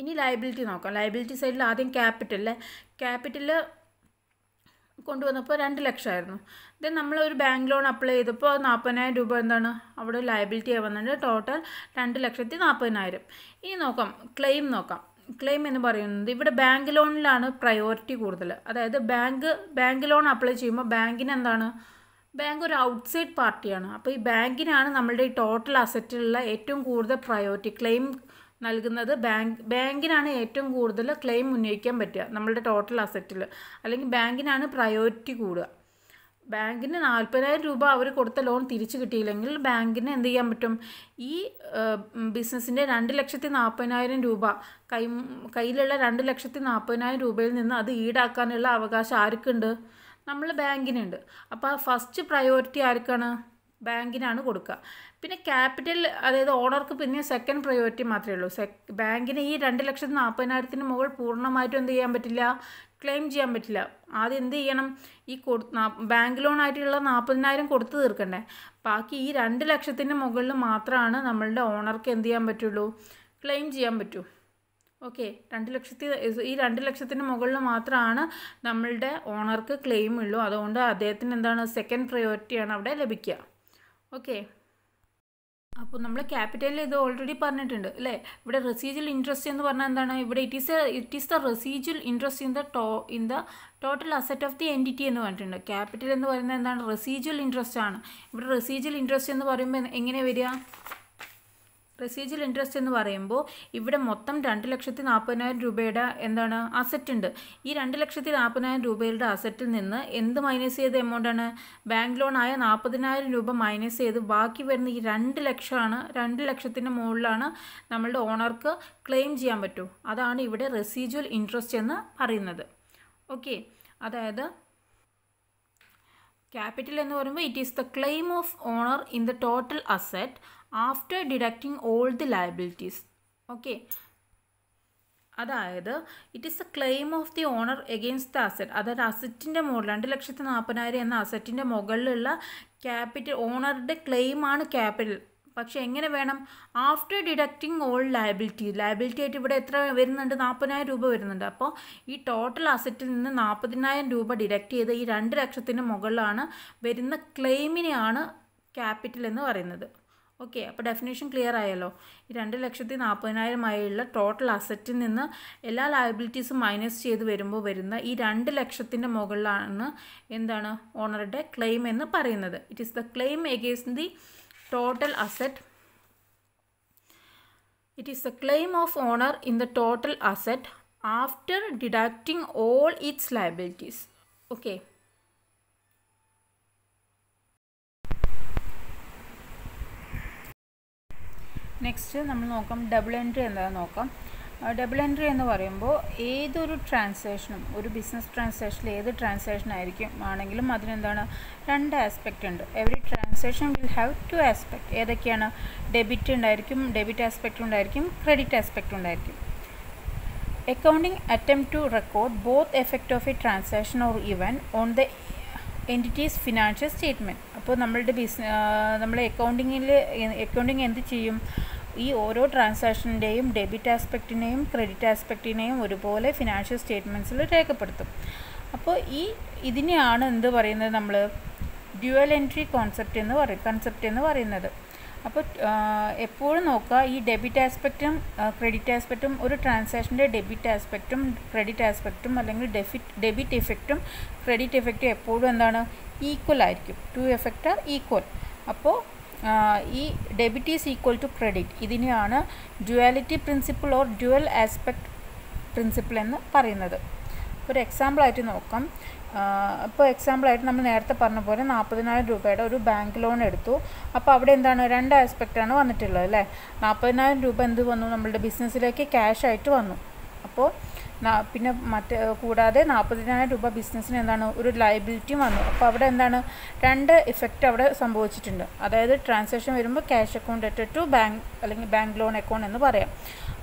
ഇനി ലയബിലിറ്റി നോക്കാം. ലയബിലിറ്റി സൈഡിൽ ആദ്യം ക്യാപിറ്റൽ ക്യാപിറ്റൽ കൊണ്ടുവന്നപ്പോൾ രണ്ട് ലക്ഷമായിരുന്നു. ദെൻ നമ്മൾ ഒരു ബാങ്ക് ലോൺ അപ്ലൈ ചെയ്തപ്പോൾ നാൽപ്പതിനായിരം രൂപ എന്താണ്? അവിടെ ലയബിലിറ്റി ആയി വന്നിട്ട് ടോട്ടൽ രണ്ട് ലക്ഷത്തി നാൽപ്പതിനായിരം ഇനി നോക്കാം. ക്ലെയിം നോക്കാം. ക്ലെയിം എന്ന് പറയുന്നത് ഇവിടെ ബാങ്ക് ലോണിലാണ് പ്രയോറിറ്റി കൂടുതൽ. അതായത് ബാങ്ക് ബാങ്ക് ലോൺ അപ്ലൈ ചെയ്യുമ്പോൾ ബാങ്കിന് എന്താണ്? ബാങ്ക് ഒരു ഔട്ട്സൈഡ് പാർട്ടിയാണ് അപ്പോൾ ഈ ബാങ്കിനാണ് നമ്മളുടെ ഈ ടോട്ടൽ അസറ്റിലുള്ള ഏറ്റവും കൂടുതൽ പ്രയോറിറ്റി ക്ലെയിം നൽകുന്നത്. ബാങ്ക് ബാങ്കിനാണ് ഏറ്റവും കൂടുതൽ ക്ലെയിം ഉന്നയിക്കാൻ പറ്റുക നമ്മളുടെ ടോട്ടൽ അസറ്റിൽ അല്ലെങ്കിൽ ബാങ്കിനാണ് പ്രയോറിറ്റി കൂടുക. ബാങ്കിന് നാൽപ്പതിനായിരം രൂപ അവർ കൊടുത്ത ലോൺ തിരിച്ചു കിട്ടിയില്ലെങ്കിൽ ബാങ്കിന് എന്ത് ചെയ്യാൻ പറ്റും? ഈ ബിസിനസ്സിന്റെ രണ്ട് ലക്ഷത്തി നാൽപ്പതിനായിരം രൂപ കൈ കയ്യിലുള്ള രണ്ട് ലക്ഷത്തി നാൽപ്പതിനായിരം രൂപയിൽ നിന്ന് അത് ഈടാക്കാനുള്ള അവകാശം ആർക്കുണ്ട്? നമ്മൾ ബാങ്കിനുണ്ട്. അപ്പോൾ ഫസ്റ്റ് പ്രയോറിറ്റി ആർക്കാണ്? ബാങ്കിനാണ് കൊടുക്കുക. പിന്നെ ക്യാപിറ്റൽ അതായത് ഓണർക്ക് പിന്നെ സെക്കൻഡ് പ്രയോറിറ്റി മാത്രമേ ഉള്ളൂ. സെക് ബാങ്കിന് ഈ രണ്ട് ലക്ഷത്തി നാൽപ്പതിനായിരത്തിന് മുകളിൽ പൂർണമായിട്ടും എന്ത് ചെയ്യാൻ പറ്റില്ല? ക്ലെയിം ചെയ്യാൻ പറ്റില്ല. ആദ്യം എന്ത് ചെയ്യണം? ഈ കൊടു ബാങ്ക് ലോൺ ആയിട്ടുള്ള നാൽപ്പതിനായിരം കൊടുത്തു തീർക്കണ്ടേ. ബാക്കി ഈ രണ്ട് ലക്ഷത്തിന് മുകളിൽ മാത്രമാണ് നമ്മളുടെ ഓണർക്ക് എന്ത് ചെയ്യാൻ പറ്റുള്ളൂ? ക്ലെയിം ചെയ്യാൻ പറ്റൂ. ഓക്കെ. രണ്ട് ലക്ഷത്തി ഈ രണ്ട് ലക്ഷത്തിന് മുകളിൽ മാത്രമാണ് നമ്മളുടെ ഓണർക്ക് ക്ലെയിം ഉള്ളൂ. അതുകൊണ്ട് അദ്ദേഹത്തിന് എന്താണ് സെക്കൻഡ് പ്രയോറിറ്റിയാണ് അവിടെ ലഭിക്കുക. ഓക്കെ. അപ്പോൾ നമ്മൾ ക്യാപിറ്റലിൽ ഇത് ഓൾറെഡി പറഞ്ഞിട്ടുണ്ട് അല്ലേ? ഇവിടെ റെസീജ്വൽ ഇൻട്രസ്റ്റ് എന്ന് പറഞ്ഞാൽ എന്താണ്? ഇവിടെ it is a it is the residual interest in the to in the total asset of the entity എന്ന് പറഞ്ഞിട്ടുണ്ട്. ക്യാപിറ്റൽ എന്ന് പറയുന്നത് എന്താണ്? റെസീജ്വൽ ഇൻട്രസ്റ്റ് ആണ്. ഇവിടെ റെസീജ്വൽ ഇൻട്രസ്റ്റ് എന്ന് പറയുമ്പോൾ എങ്ങനെ വരിക? റെസീജ്വൽ ഇൻട്രസ്റ്റ് എന്ന് പറയുമ്പോൾ ഇവിടെ മൊത്തം രണ്ട് ലക്ഷത്തി നാൽപ്പതിനായിരം രൂപയുടെ എന്താണ് അസറ്റ് ഉണ്ട്. ഈ രണ്ട് ലക്ഷത്തി നാൽപ്പതിനായിരം രൂപയുടെ അസറ്റിൽ നിന്ന് എന്ത് മൈനസ് ചെയ്ത എമൗണ്ടാണ് ബാങ്ക് ലോൺ ആയ നാൽപ്പതിനായിരം രൂപ മൈനസ് ചെയ്ത് ബാക്കി വരുന്ന ഈ രണ്ട് ലക്ഷമാണ് രണ്ട് ലക്ഷത്തിന്റെ മുകളിലാണ് നമ്മളുടെ ഓണർക്ക് ക്ലെയിം ചെയ്യാൻ പറ്റൂ. അതാണ് ഇവിടെ റെസീജ്വൽ ഇൻട്രസ്റ്റ് എന്ന് പറയുന്നത്. ഓക്കെ അതായത് ക്യാപിറ്റൽ എന്ന് പറയുമ്പോൾ it is the claim of owner in the total asset after deducting all the liabilities okay അതായത് it is a claim of the owner against the asset അതായത് അസറ്റിന്റെ മുകളിൽ രണ്ട് ലക്ഷത്തി നാൽപ്പതിനായിരം എന്ന അസറ്റിന്റെ മുകളിലുള്ള ക്യാപിറ്റൽ ഓണറുടെ ക്ലെയിമാണ് ക്യാപിറ്റൽ പക്ഷേ എങ്ങനെ വേണം? After deducting all liability liability ആയിട്ട് ഇവിടെ എത്ര വരുന്നുണ്ട്? നാൽപ്പതിനായിരം രൂപ വരുന്നുണ്ട്. അപ്പോൾ ഈ ടോട്ടൽ അസറ്റിൽ നിന്ന് നാൽപ്പതിനായിരം രൂപ ഡിഡക്റ്റ് ചെയ്ത് ഈ രണ്ട് ലക്ഷത്തിന് മുകളിലാണ് വരുന്ന ക്ലെയിമിനെയാണ് ക്യാപിറ്റൽ എന്ന് പറയുന്നത്. ഓക്കെ അപ്പോൾ ഡെഫിനേഷൻ ക്ലിയർ ആയല്ലോ. ഈ രണ്ട് ലക്ഷത്തി നാൽപ്പതിനായിരമായുള്ള ടോട്ടൽ അസറ്റിൽ നിന്ന് എല്ലാ ലയബിലിറ്റീസും മൈനസ് ചെയ്ത് വരുമ്പോൾ വരുന്ന ഈ രണ്ട് ലക്ഷത്തിന്റെ മുകളിലാണ് എന്താണ് ഓണറുടെ ക്ലെയിം എന്ന് പറയുന്നത്. It is the claim against the total asset it is the claim of owner in the total asset after deducting all its liabilities okay. Next നമ്മൾ നോക്കാം ഡബിൾ എൻട്രി എന്താണെന്ന് നോക്കാം. ഡബിൾ എൻട്രി എന്ന് പറയുമ്പോൾ ഏതൊരു ട്രാൻസാക്ഷനും ഒരു ബിസിനസ് ട്രാൻസാക്ഷനിൽ ഏത് ട്രാൻസാക്ഷൻ ആയിരിക്കും ആണെങ്കിലും അതിനെന്താണ്? രണ്ട് ആസ്പെക്റ്റ് ഉണ്ട്. Every transaction will have two aspect ഏതൊക്കെയാണ്? ഡെബിറ്റ് ഉണ്ടായിരിക്കും ഡെബിറ്റ് ആസ്പെക്റ്റ് ഉണ്ടായിരിക്കും ക്രെഡിറ്റ് ആസ്പെക്റ്റ് ഉണ്ടായിരിക്കും. Accounting attempt to record both effect of a transaction or event on the entity's financial statement അപ്പോൾ നമ്മളുടെ ബിസ് നമ്മൾ അക്കൗണ്ടിങ്ങിൽ അക്കൗണ്ടിങ് എന്ത് ചെയ്യും? ഈ ഓരോ ട്രാൻസാക്ഷന്റെയും ഡെബിറ്റ് ആസ്പെക്റ്റിനെയും ക്രെഡിറ്റ് ആസ്പെക്റ്റിനെയും ഒരുപോലെ ഫിനാൻഷ്യൽ സ്റ്റേറ്റ്മെന്റ്സിൽ രേഖപ്പെടുത്തും. അപ്പോൾ ഈ ഇതിനെയാണ് എന്ത് പറയുന്നത് നമ്മൾ ഡ്യുവൽ എൻട്രി കോൺസെപ്റ്റ് എന്ന് പറയും കൺസെപ്റ്റ് എന്ന് പറയുന്നത്. അപ്പോൾ എപ്പോഴും നോക്കുക ഈ ഡെബിറ്റ് ആസ്പെക്റ്റും ക്രെഡിറ്റ് ആസ്പെക്റ്റും ഒരു ട്രാൻസാക്ഷന്റെ ഡെബിറ്റ് ആസ്പെക്റ്റും ക്രെഡിറ്റ് ആസ്പെക്റ്റും അല്ലെങ്കിൽ ഡെഫിറ്റ് ഡെബിറ്റ് എഫക്റ്റും ക്രെഡിറ്റ് എഫക്റ്റും എപ്പോഴും എന്താണ്? ഈക്വൽ ആയിരിക്കും. ടു എഫക്റ്റ് ആർ ഈക്വൽ അപ്പോൾ ഈ debit is equal to credit ഇതിനെയാണ് duality principle or dual aspect principle എന്ന് പറയുന്നത്. ഒരു എക്സാമ്പിളായിട്ട് നോക്കാം. ഇപ്പോൾ എക്സാമ്പിളായിട്ട് നമ്മൾ നേരത്തെ പറഞ്ഞ പോലെ നാൽപ്പതിനായിരം രൂപയുടെ ഒരു ബാങ്ക് ലോൺ എടുത്തു. അപ്പോൾ അവിടെ എന്താണ്? രണ്ട് ആസ്പെക്റ്റാണ് വന്നിട്ടുള്ളത് അല്ലേ? നാൽപ്പതിനായിരം രൂപ എന്ത് വന്നു? നമ്മളുടെ ബിസിനസ്സിലേക്ക് ക്യാഷ് ആയിട്ട് വന്നു. അപ്പോൾ പിന്നെ മറ്റ് കൂടാതെ നാൽപ്പതിനായിരം രൂപ ബിസിനസ്സിന് എന്താണ്? ഒരു ലയബിലിറ്റി വന്നു. അപ്പോൾ അവിടെ എന്താണ്? രണ്ട് ഇഫക്റ്റ് അവിടെ സംഭവിച്ചിട്ടുണ്ട്. അതായത് ട്രാൻസാക്ഷൻ വരുമ്പോൾ cash account at to bank അല്ലെങ്കിൽ ബാങ്ക് ലോൺ അക്കൗണ്ട് എന്ന് പറയാം.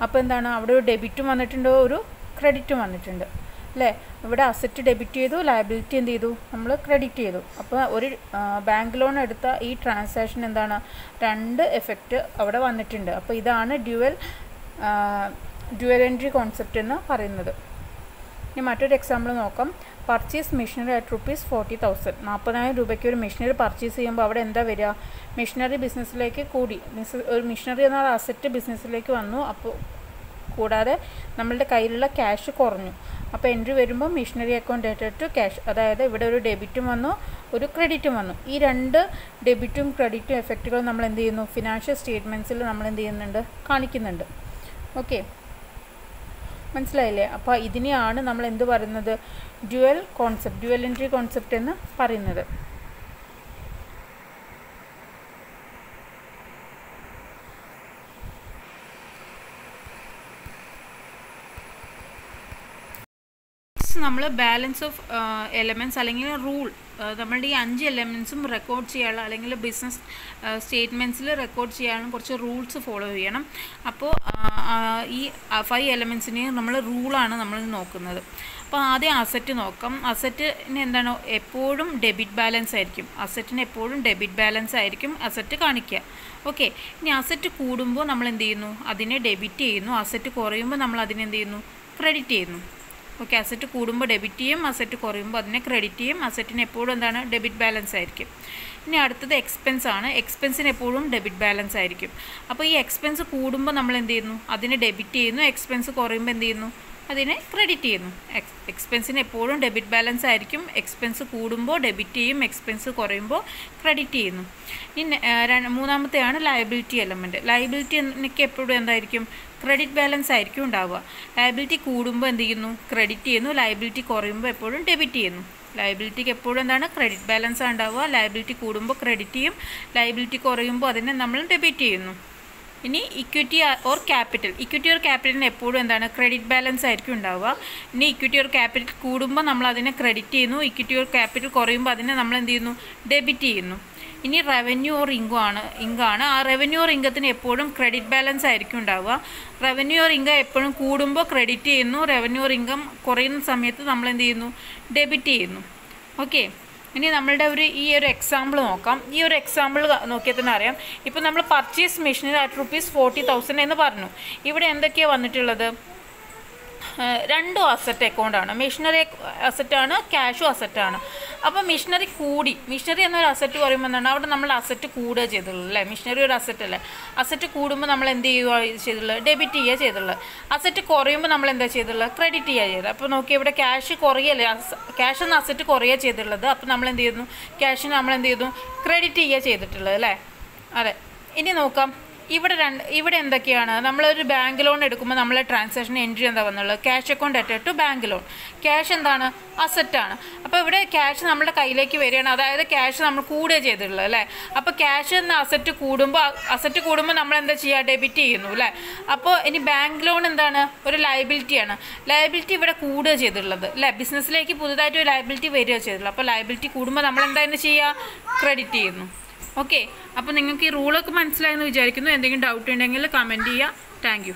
അപ്പോൾ എന്താണ്? അവിടെ ഒരു ഡെബിറ്റും വന്നിട്ടുണ്ട് ഒരു ക്രെഡിറ്റും വന്നിട്ടുണ്ട്. അല്ലേ ഇവിടെ അസറ്റ് ഡെബിറ്റ് ചെയ്തു ലയബിലിറ്റി എന്ത് ചെയ്തു? നമ്മൾ ക്രെഡിറ്റ് ചെയ്തു. അപ്പോൾ ഒരു ബാങ്ക് ലോൺ എടുത്ത ഈ ട്രാൻസാക്ഷൻ എന്താണ്? രണ്ട് എഫക്റ്റ് അവിടെ വന്നിട്ടുണ്ട്. അപ്പോൾ ഇതാണ് ഡ്യുവൽ ഡ്യുവൽ എൻട്രി കോൺസെപ്റ്റ് എന്ന് പറയുന്നത്. ഇനി മറ്റൊരു എക്സാമ്പിൾ നോക്കാം. Purchase machinery at rupees forty thousand നാൽപ്പതിനായിരം രൂപയ്ക്ക് ഒരു മെഷീനറി പർച്ചേസ് ചെയ്യുമ്പോൾ അവിടെ എന്താ വരിക? മെഷീനറി ബിസിനസ്സിലേക്ക് കൂടി. ഒരു മെഷീനറി എന്ന അസറ്റ് ബിസിനസ്സിലേക്ക് വന്നു. അപ്പോൾ കൂടാതെ നമ്മളുടെ കയ്യിലുള്ള ക്യാഷ് കുറഞ്ഞു. അപ്പോൾ എൻട്രി വരുമ്പോൾ machinery account dated to cash അതായത് ഇവിടെ ഒരു ഡെബിറ്റും വന്നു ഒരു ക്രെഡിറ്റും വന്നു. ഈ രണ്ട് ഡെബിറ്റും ക്രെഡിറ്റും എഫക്റ്റുകളും നമ്മൾ എന്ത് ചെയ്യുന്നു? ഫിനാൻഷ്യൽ സ്റ്റേറ്റ്മെന്റ്സിൽ നമ്മൾ എന്ത് ചെയ്യുന്നുണ്ട്? കാണിക്കുന്നുണ്ട്. ഓക്കെ മനസ്സിലായില്ലേ? അപ്പോൾ ഇതിനെയാണ് നമ്മൾ എന്ത് പറയുന്നത്? Dual concept dual entry concept എന്ന് പറയുന്നത്. നമ്മൾ ബാലൻസ് ഓഫ് എലമെന്റ്സ് അല്ലെങ്കിൽ റൂൾ നമ്മളുടെ ഈ അഞ്ച് എലമെൻസും റെക്കോർഡ് ചെയ്യാനുള്ള അല്ലെങ്കിൽ ബിസിനസ് സ്റ്റേറ്റ്മെന്റ്സിൽ റെക്കോർഡ് ചെയ്യാനുള്ള കുറച്ച് റൂൾസ് ഫോളോ ചെയ്യണം. അപ്പോൾ ഈ ഫൈവ് എലമെൻസിനെയും നമ്മൾ റൂളാണ് നമ്മൾ നോക്കുന്നത്. അപ്പോൾ ആദ്യം അസറ്റ് നോക്കാം. അസറ്റിന് എന്താണ്? എപ്പോഴും ഡെബിറ്റ് ബാലൻസ് ആയിരിക്കും. അസറ്റിന് എപ്പോഴും ഡെബിറ്റ് ബാലൻസ് ആയിരിക്കും അസറ്റ് കാണിക്കുക. ഓക്കെ ഇനി അസറ്റ് കൂടുമ്പോൾ നമ്മൾ എന്ത് ചെയ്യുന്നു? അതിനെ ഡെബിറ്റ് ചെയ്യുന്നു. അസറ്റ് കുറയുമ്പോൾ നമ്മൾ അതിനെന്ത് ചെയ്യുന്നു? ക്രെഡിറ്റ് ചെയ്യുന്നു. ഓക്കെ അസറ്റ് കൂടുമ്പോൾ ഡെബിറ്റ് ചെയ്യും അസറ്റ് കുറയുമ്പോൾ അതിനെ ക്രെഡിറ്റ് ചെയ്യും അസറ്റിന് എപ്പോഴും എന്താണ് ഡെബിറ്റ് ബാലൻസ് ആയിരിക്കും. ഇനി അടുത്തത് എക്സ്പെൻസ് ആണ്. എക്സ്പെൻസിന് എപ്പോഴും ഡെബിറ്റ് ബാലൻസ് ആയിരിക്കും. അപ്പോൾ ഈ എക്സ്പെൻസ് കൂടുമ്പോൾ നമ്മൾ എന്ത് ചെയ്യുന്നു? അതിനെ ഡെബിറ്റ് ചെയ്യുന്നു എക്സ്പെൻസ് കുറയുമ്പോൾ എന്ത് ചെയ്യുന്നു? അതിനെ ക്രെഡിറ്റ് ചെയ്യുന്നു. എക്സ് എക്സ്പെൻസിന് എപ്പോഴും ഡെബിറ്റ് ബാലൻസ് ആയിരിക്കും. എക്സ്പെൻസ് കൂടുമ്പോൾ ഡെബിറ്റ് ചെയ്യും എക്സ്പെൻസ് കുറയുമ്പോൾ ക്രെഡിറ്റ് ചെയ്യുന്നു. ഇനി മൂന്നാമത്തെയാണ് ലയബിലിറ്റി എലമെന്റ് ലയബിലിറ്റി എന്നൊക്കെ എപ്പോഴും എന്തായിരിക്കും? ക്രെഡിറ്റ് ബാലൻസ് ആയിരിക്കും ഉണ്ടാവുക. ലയബിലിറ്റി കൂടുമ്പോൾ എന്ത് ചെയ്യുന്നു? ക്രെഡിറ്റ് ചെയ്യുന്നു. ലയബിലിറ്റി കുറയുമ്പോൾ എപ്പോഴും ഡെബിറ്റ് ചെയ്യുന്നു. ലയബിലിറ്റിക്ക് എപ്പോഴും എന്താണ്? ക്രെഡിറ്റ് ബാലൻസ് ഉണ്ടാവുക. ലയബിലിറ്റി കൂടുമ്പോൾ ക്രെഡിറ്റ് ചെയ്യും. ലയബിലിറ്റി കുറയുമ്പോൾ അതിനെ നമ്മൾ ഡെബിറ്റ് ചെയ്യുന്നു. ഇനി equity or capital equity or ക്യാപിറ്റലിന് എപ്പോഴും എന്താണ്? ക്രെഡിറ്റ് ബാലൻസ് ആയിരിക്കും ഉണ്ടാവുക. ഇനി ഇക്വിറ്റി ഓർ ക്യാപിറ്റൽ കൂടുമ്പോൾ നമ്മൾ അതിനെ ക്രെഡിറ്റ് ചെയ്യുന്നു. ഇക്വിറ്റി ഓർ ക്യാപിറ്റൽ കുറയുമ്പോൾ അതിനെ നമ്മൾ എന്ത് ചെയ്യുന്നു? ഡെബിറ്റ് ചെയ്യുന്നു. ഇനി റവന്യൂ ഓർ ഇൻകം ആണ്. ഇങ്കാണ് ആ റവന്യൂ ഓർ ഇങ്കത്തിന് എപ്പോഴും ക്രെഡിറ്റ് ബാലൻസ് ആയിരിക്കും ഉണ്ടാവുക. റവന്യൂ ഓർ ഇങ്ക എപ്പോഴും കൂടുമ്പോൾ ക്രെഡിറ്റ് ചെയ്യുന്നു. റവന്യൂ ഓർ ഇങ്കം കുറയുന്ന സമയത്ത് നമ്മൾ എന്ത് ചെയ്യുന്നു? ഡെബിറ്റ് ചെയ്യുന്നു. ഓക്കെ ഇനി നമ്മളുടെ ഒരു ഈ ഒരു എക്സാമ്പിൾ നോക്കാം. ഈ ഒരു എക്സാമ്പിൾ നോക്കിയാൽ തന്നെ അറിയാം. ഇപ്പോൾ നമ്മൾ പർച്ചേസ് മെഷീനിൽ അറ്റ് റുപ്പീസ് ഫോർട്ടി തൗസൻഡ് എന്ന് പറഞ്ഞു. ഇവിടെ എന്തൊക്കെയാണ് വന്നിട്ടുള്ളത്? രണ്ടും അസറ്റ് അക്കൗണ്ടാണ് മെഷീനറി അസറ്റാണ് ക്യാഷും അസറ്റാണ് അപ്പോൾ മിഷനറി കൂടി. മിഷനറി എന്നൊരു അസറ്റ് പറയുമ്പോൾ എന്താണ്? അവിടെ നമ്മൾ അസറ്റ് കൂടുക ചെയ്തുള്ളൂ അല്ലേ? മിഷനറി ഒരു അസറ്റ് അല്ലേ? അസറ്റ് കൂടുമ്പോൾ നമ്മൾ എന്ത് ചെയ്യുക ചെയ്തുള്ളത് ഡെബിറ്റ് ചെയ്യുക ചെയ്തുള്ളത് അസറ്റ് കുറയുമ്പോൾ നമ്മൾ എന്താ ചെയ്തുള്ളത് ക്രെഡിറ്റ് ചെയ്യുക ചെയ്തത് അപ്പോൾ നോക്കി ഇവിടെ ക്യാഷ് കുറയല്ലേ? ക്യാഷ് എന്ന അസറ്റ് കുറയുക ചെയ്തിട്ടുള്ളത്. അപ്പോൾ നമ്മൾ എന്ത് ചെയ്യുന്നു? ക്യാഷിന് നമ്മൾ എന്ത് ചെയ്യുന്നു ക്രെഡിറ്റ് ചെയ്യുക ചെയ്തിട്ടുള്ളത് അല്ലേ? അതെ. ഇനി നോക്കാം. ഇവിടെ രണ്ട് ഇവിടെ എന്തൊക്കെയാണ്? നമ്മളൊരു ബാങ്ക് ലോൺ എടുക്കുമ്പോൾ നമ്മളെ ട്രാൻസാക്ഷൻ എൻട്രി എന്താ വന്നുള്ളത് cash account at to bank loan cash എന്താണ്? അസറ്റാണ് അപ്പോൾ ഇവിടെ ക്യാഷ് നമ്മുടെ കയ്യിലേക്ക് വരികയാണ്. അതായത് ക്യാഷ് നമ്മൾ കൂടുക ചെയ്തിട്ടുള്ളത് അല്ലേ? അപ്പോൾ ക്യാഷ് എന്ന അസറ്റ് കൂടുമ്പോൾ അസറ്റ് കൂടുമ്പോൾ നമ്മൾ എന്താ ചെയ്യുക? ഡെബിറ്റ് ചെയ്യുന്നു അല്ലേ? അപ്പോൾ ഇനി ബാങ്ക് ലോൺ എന്താണ്? ഒരു ലയബിലിറ്റിയാണ് ലയബിലിറ്റി ഇവിടെ കൂടുക ചെയ്തിട്ടുള്ളത് അല്ലേ? ബിസിനസ്സിലേക്ക് പുതുതായിട്ട് ഒരു ലയബിലിറ്റി വരിക ചെയ്തിട്ടുള്ളത്. അപ്പോൾ ലയബിലിറ്റി കൂടുമ്പോൾ നമ്മൾ എന്തായാലും ചെയ്യുക? ക്രെഡിറ്റ് ചെയ്യുന്നു. ഓക്കെ അപ്പോൾ നിങ്ങൾക്ക് ഈ റൂളൊക്കെ മനസ്സിലായെന്ന് വിചാരിക്കുന്നു. എന്തെങ്കിലും ഡൗട്ട് ഉണ്ടെങ്കിൽ കമന്റ് ചെയ്യുക താങ്ക്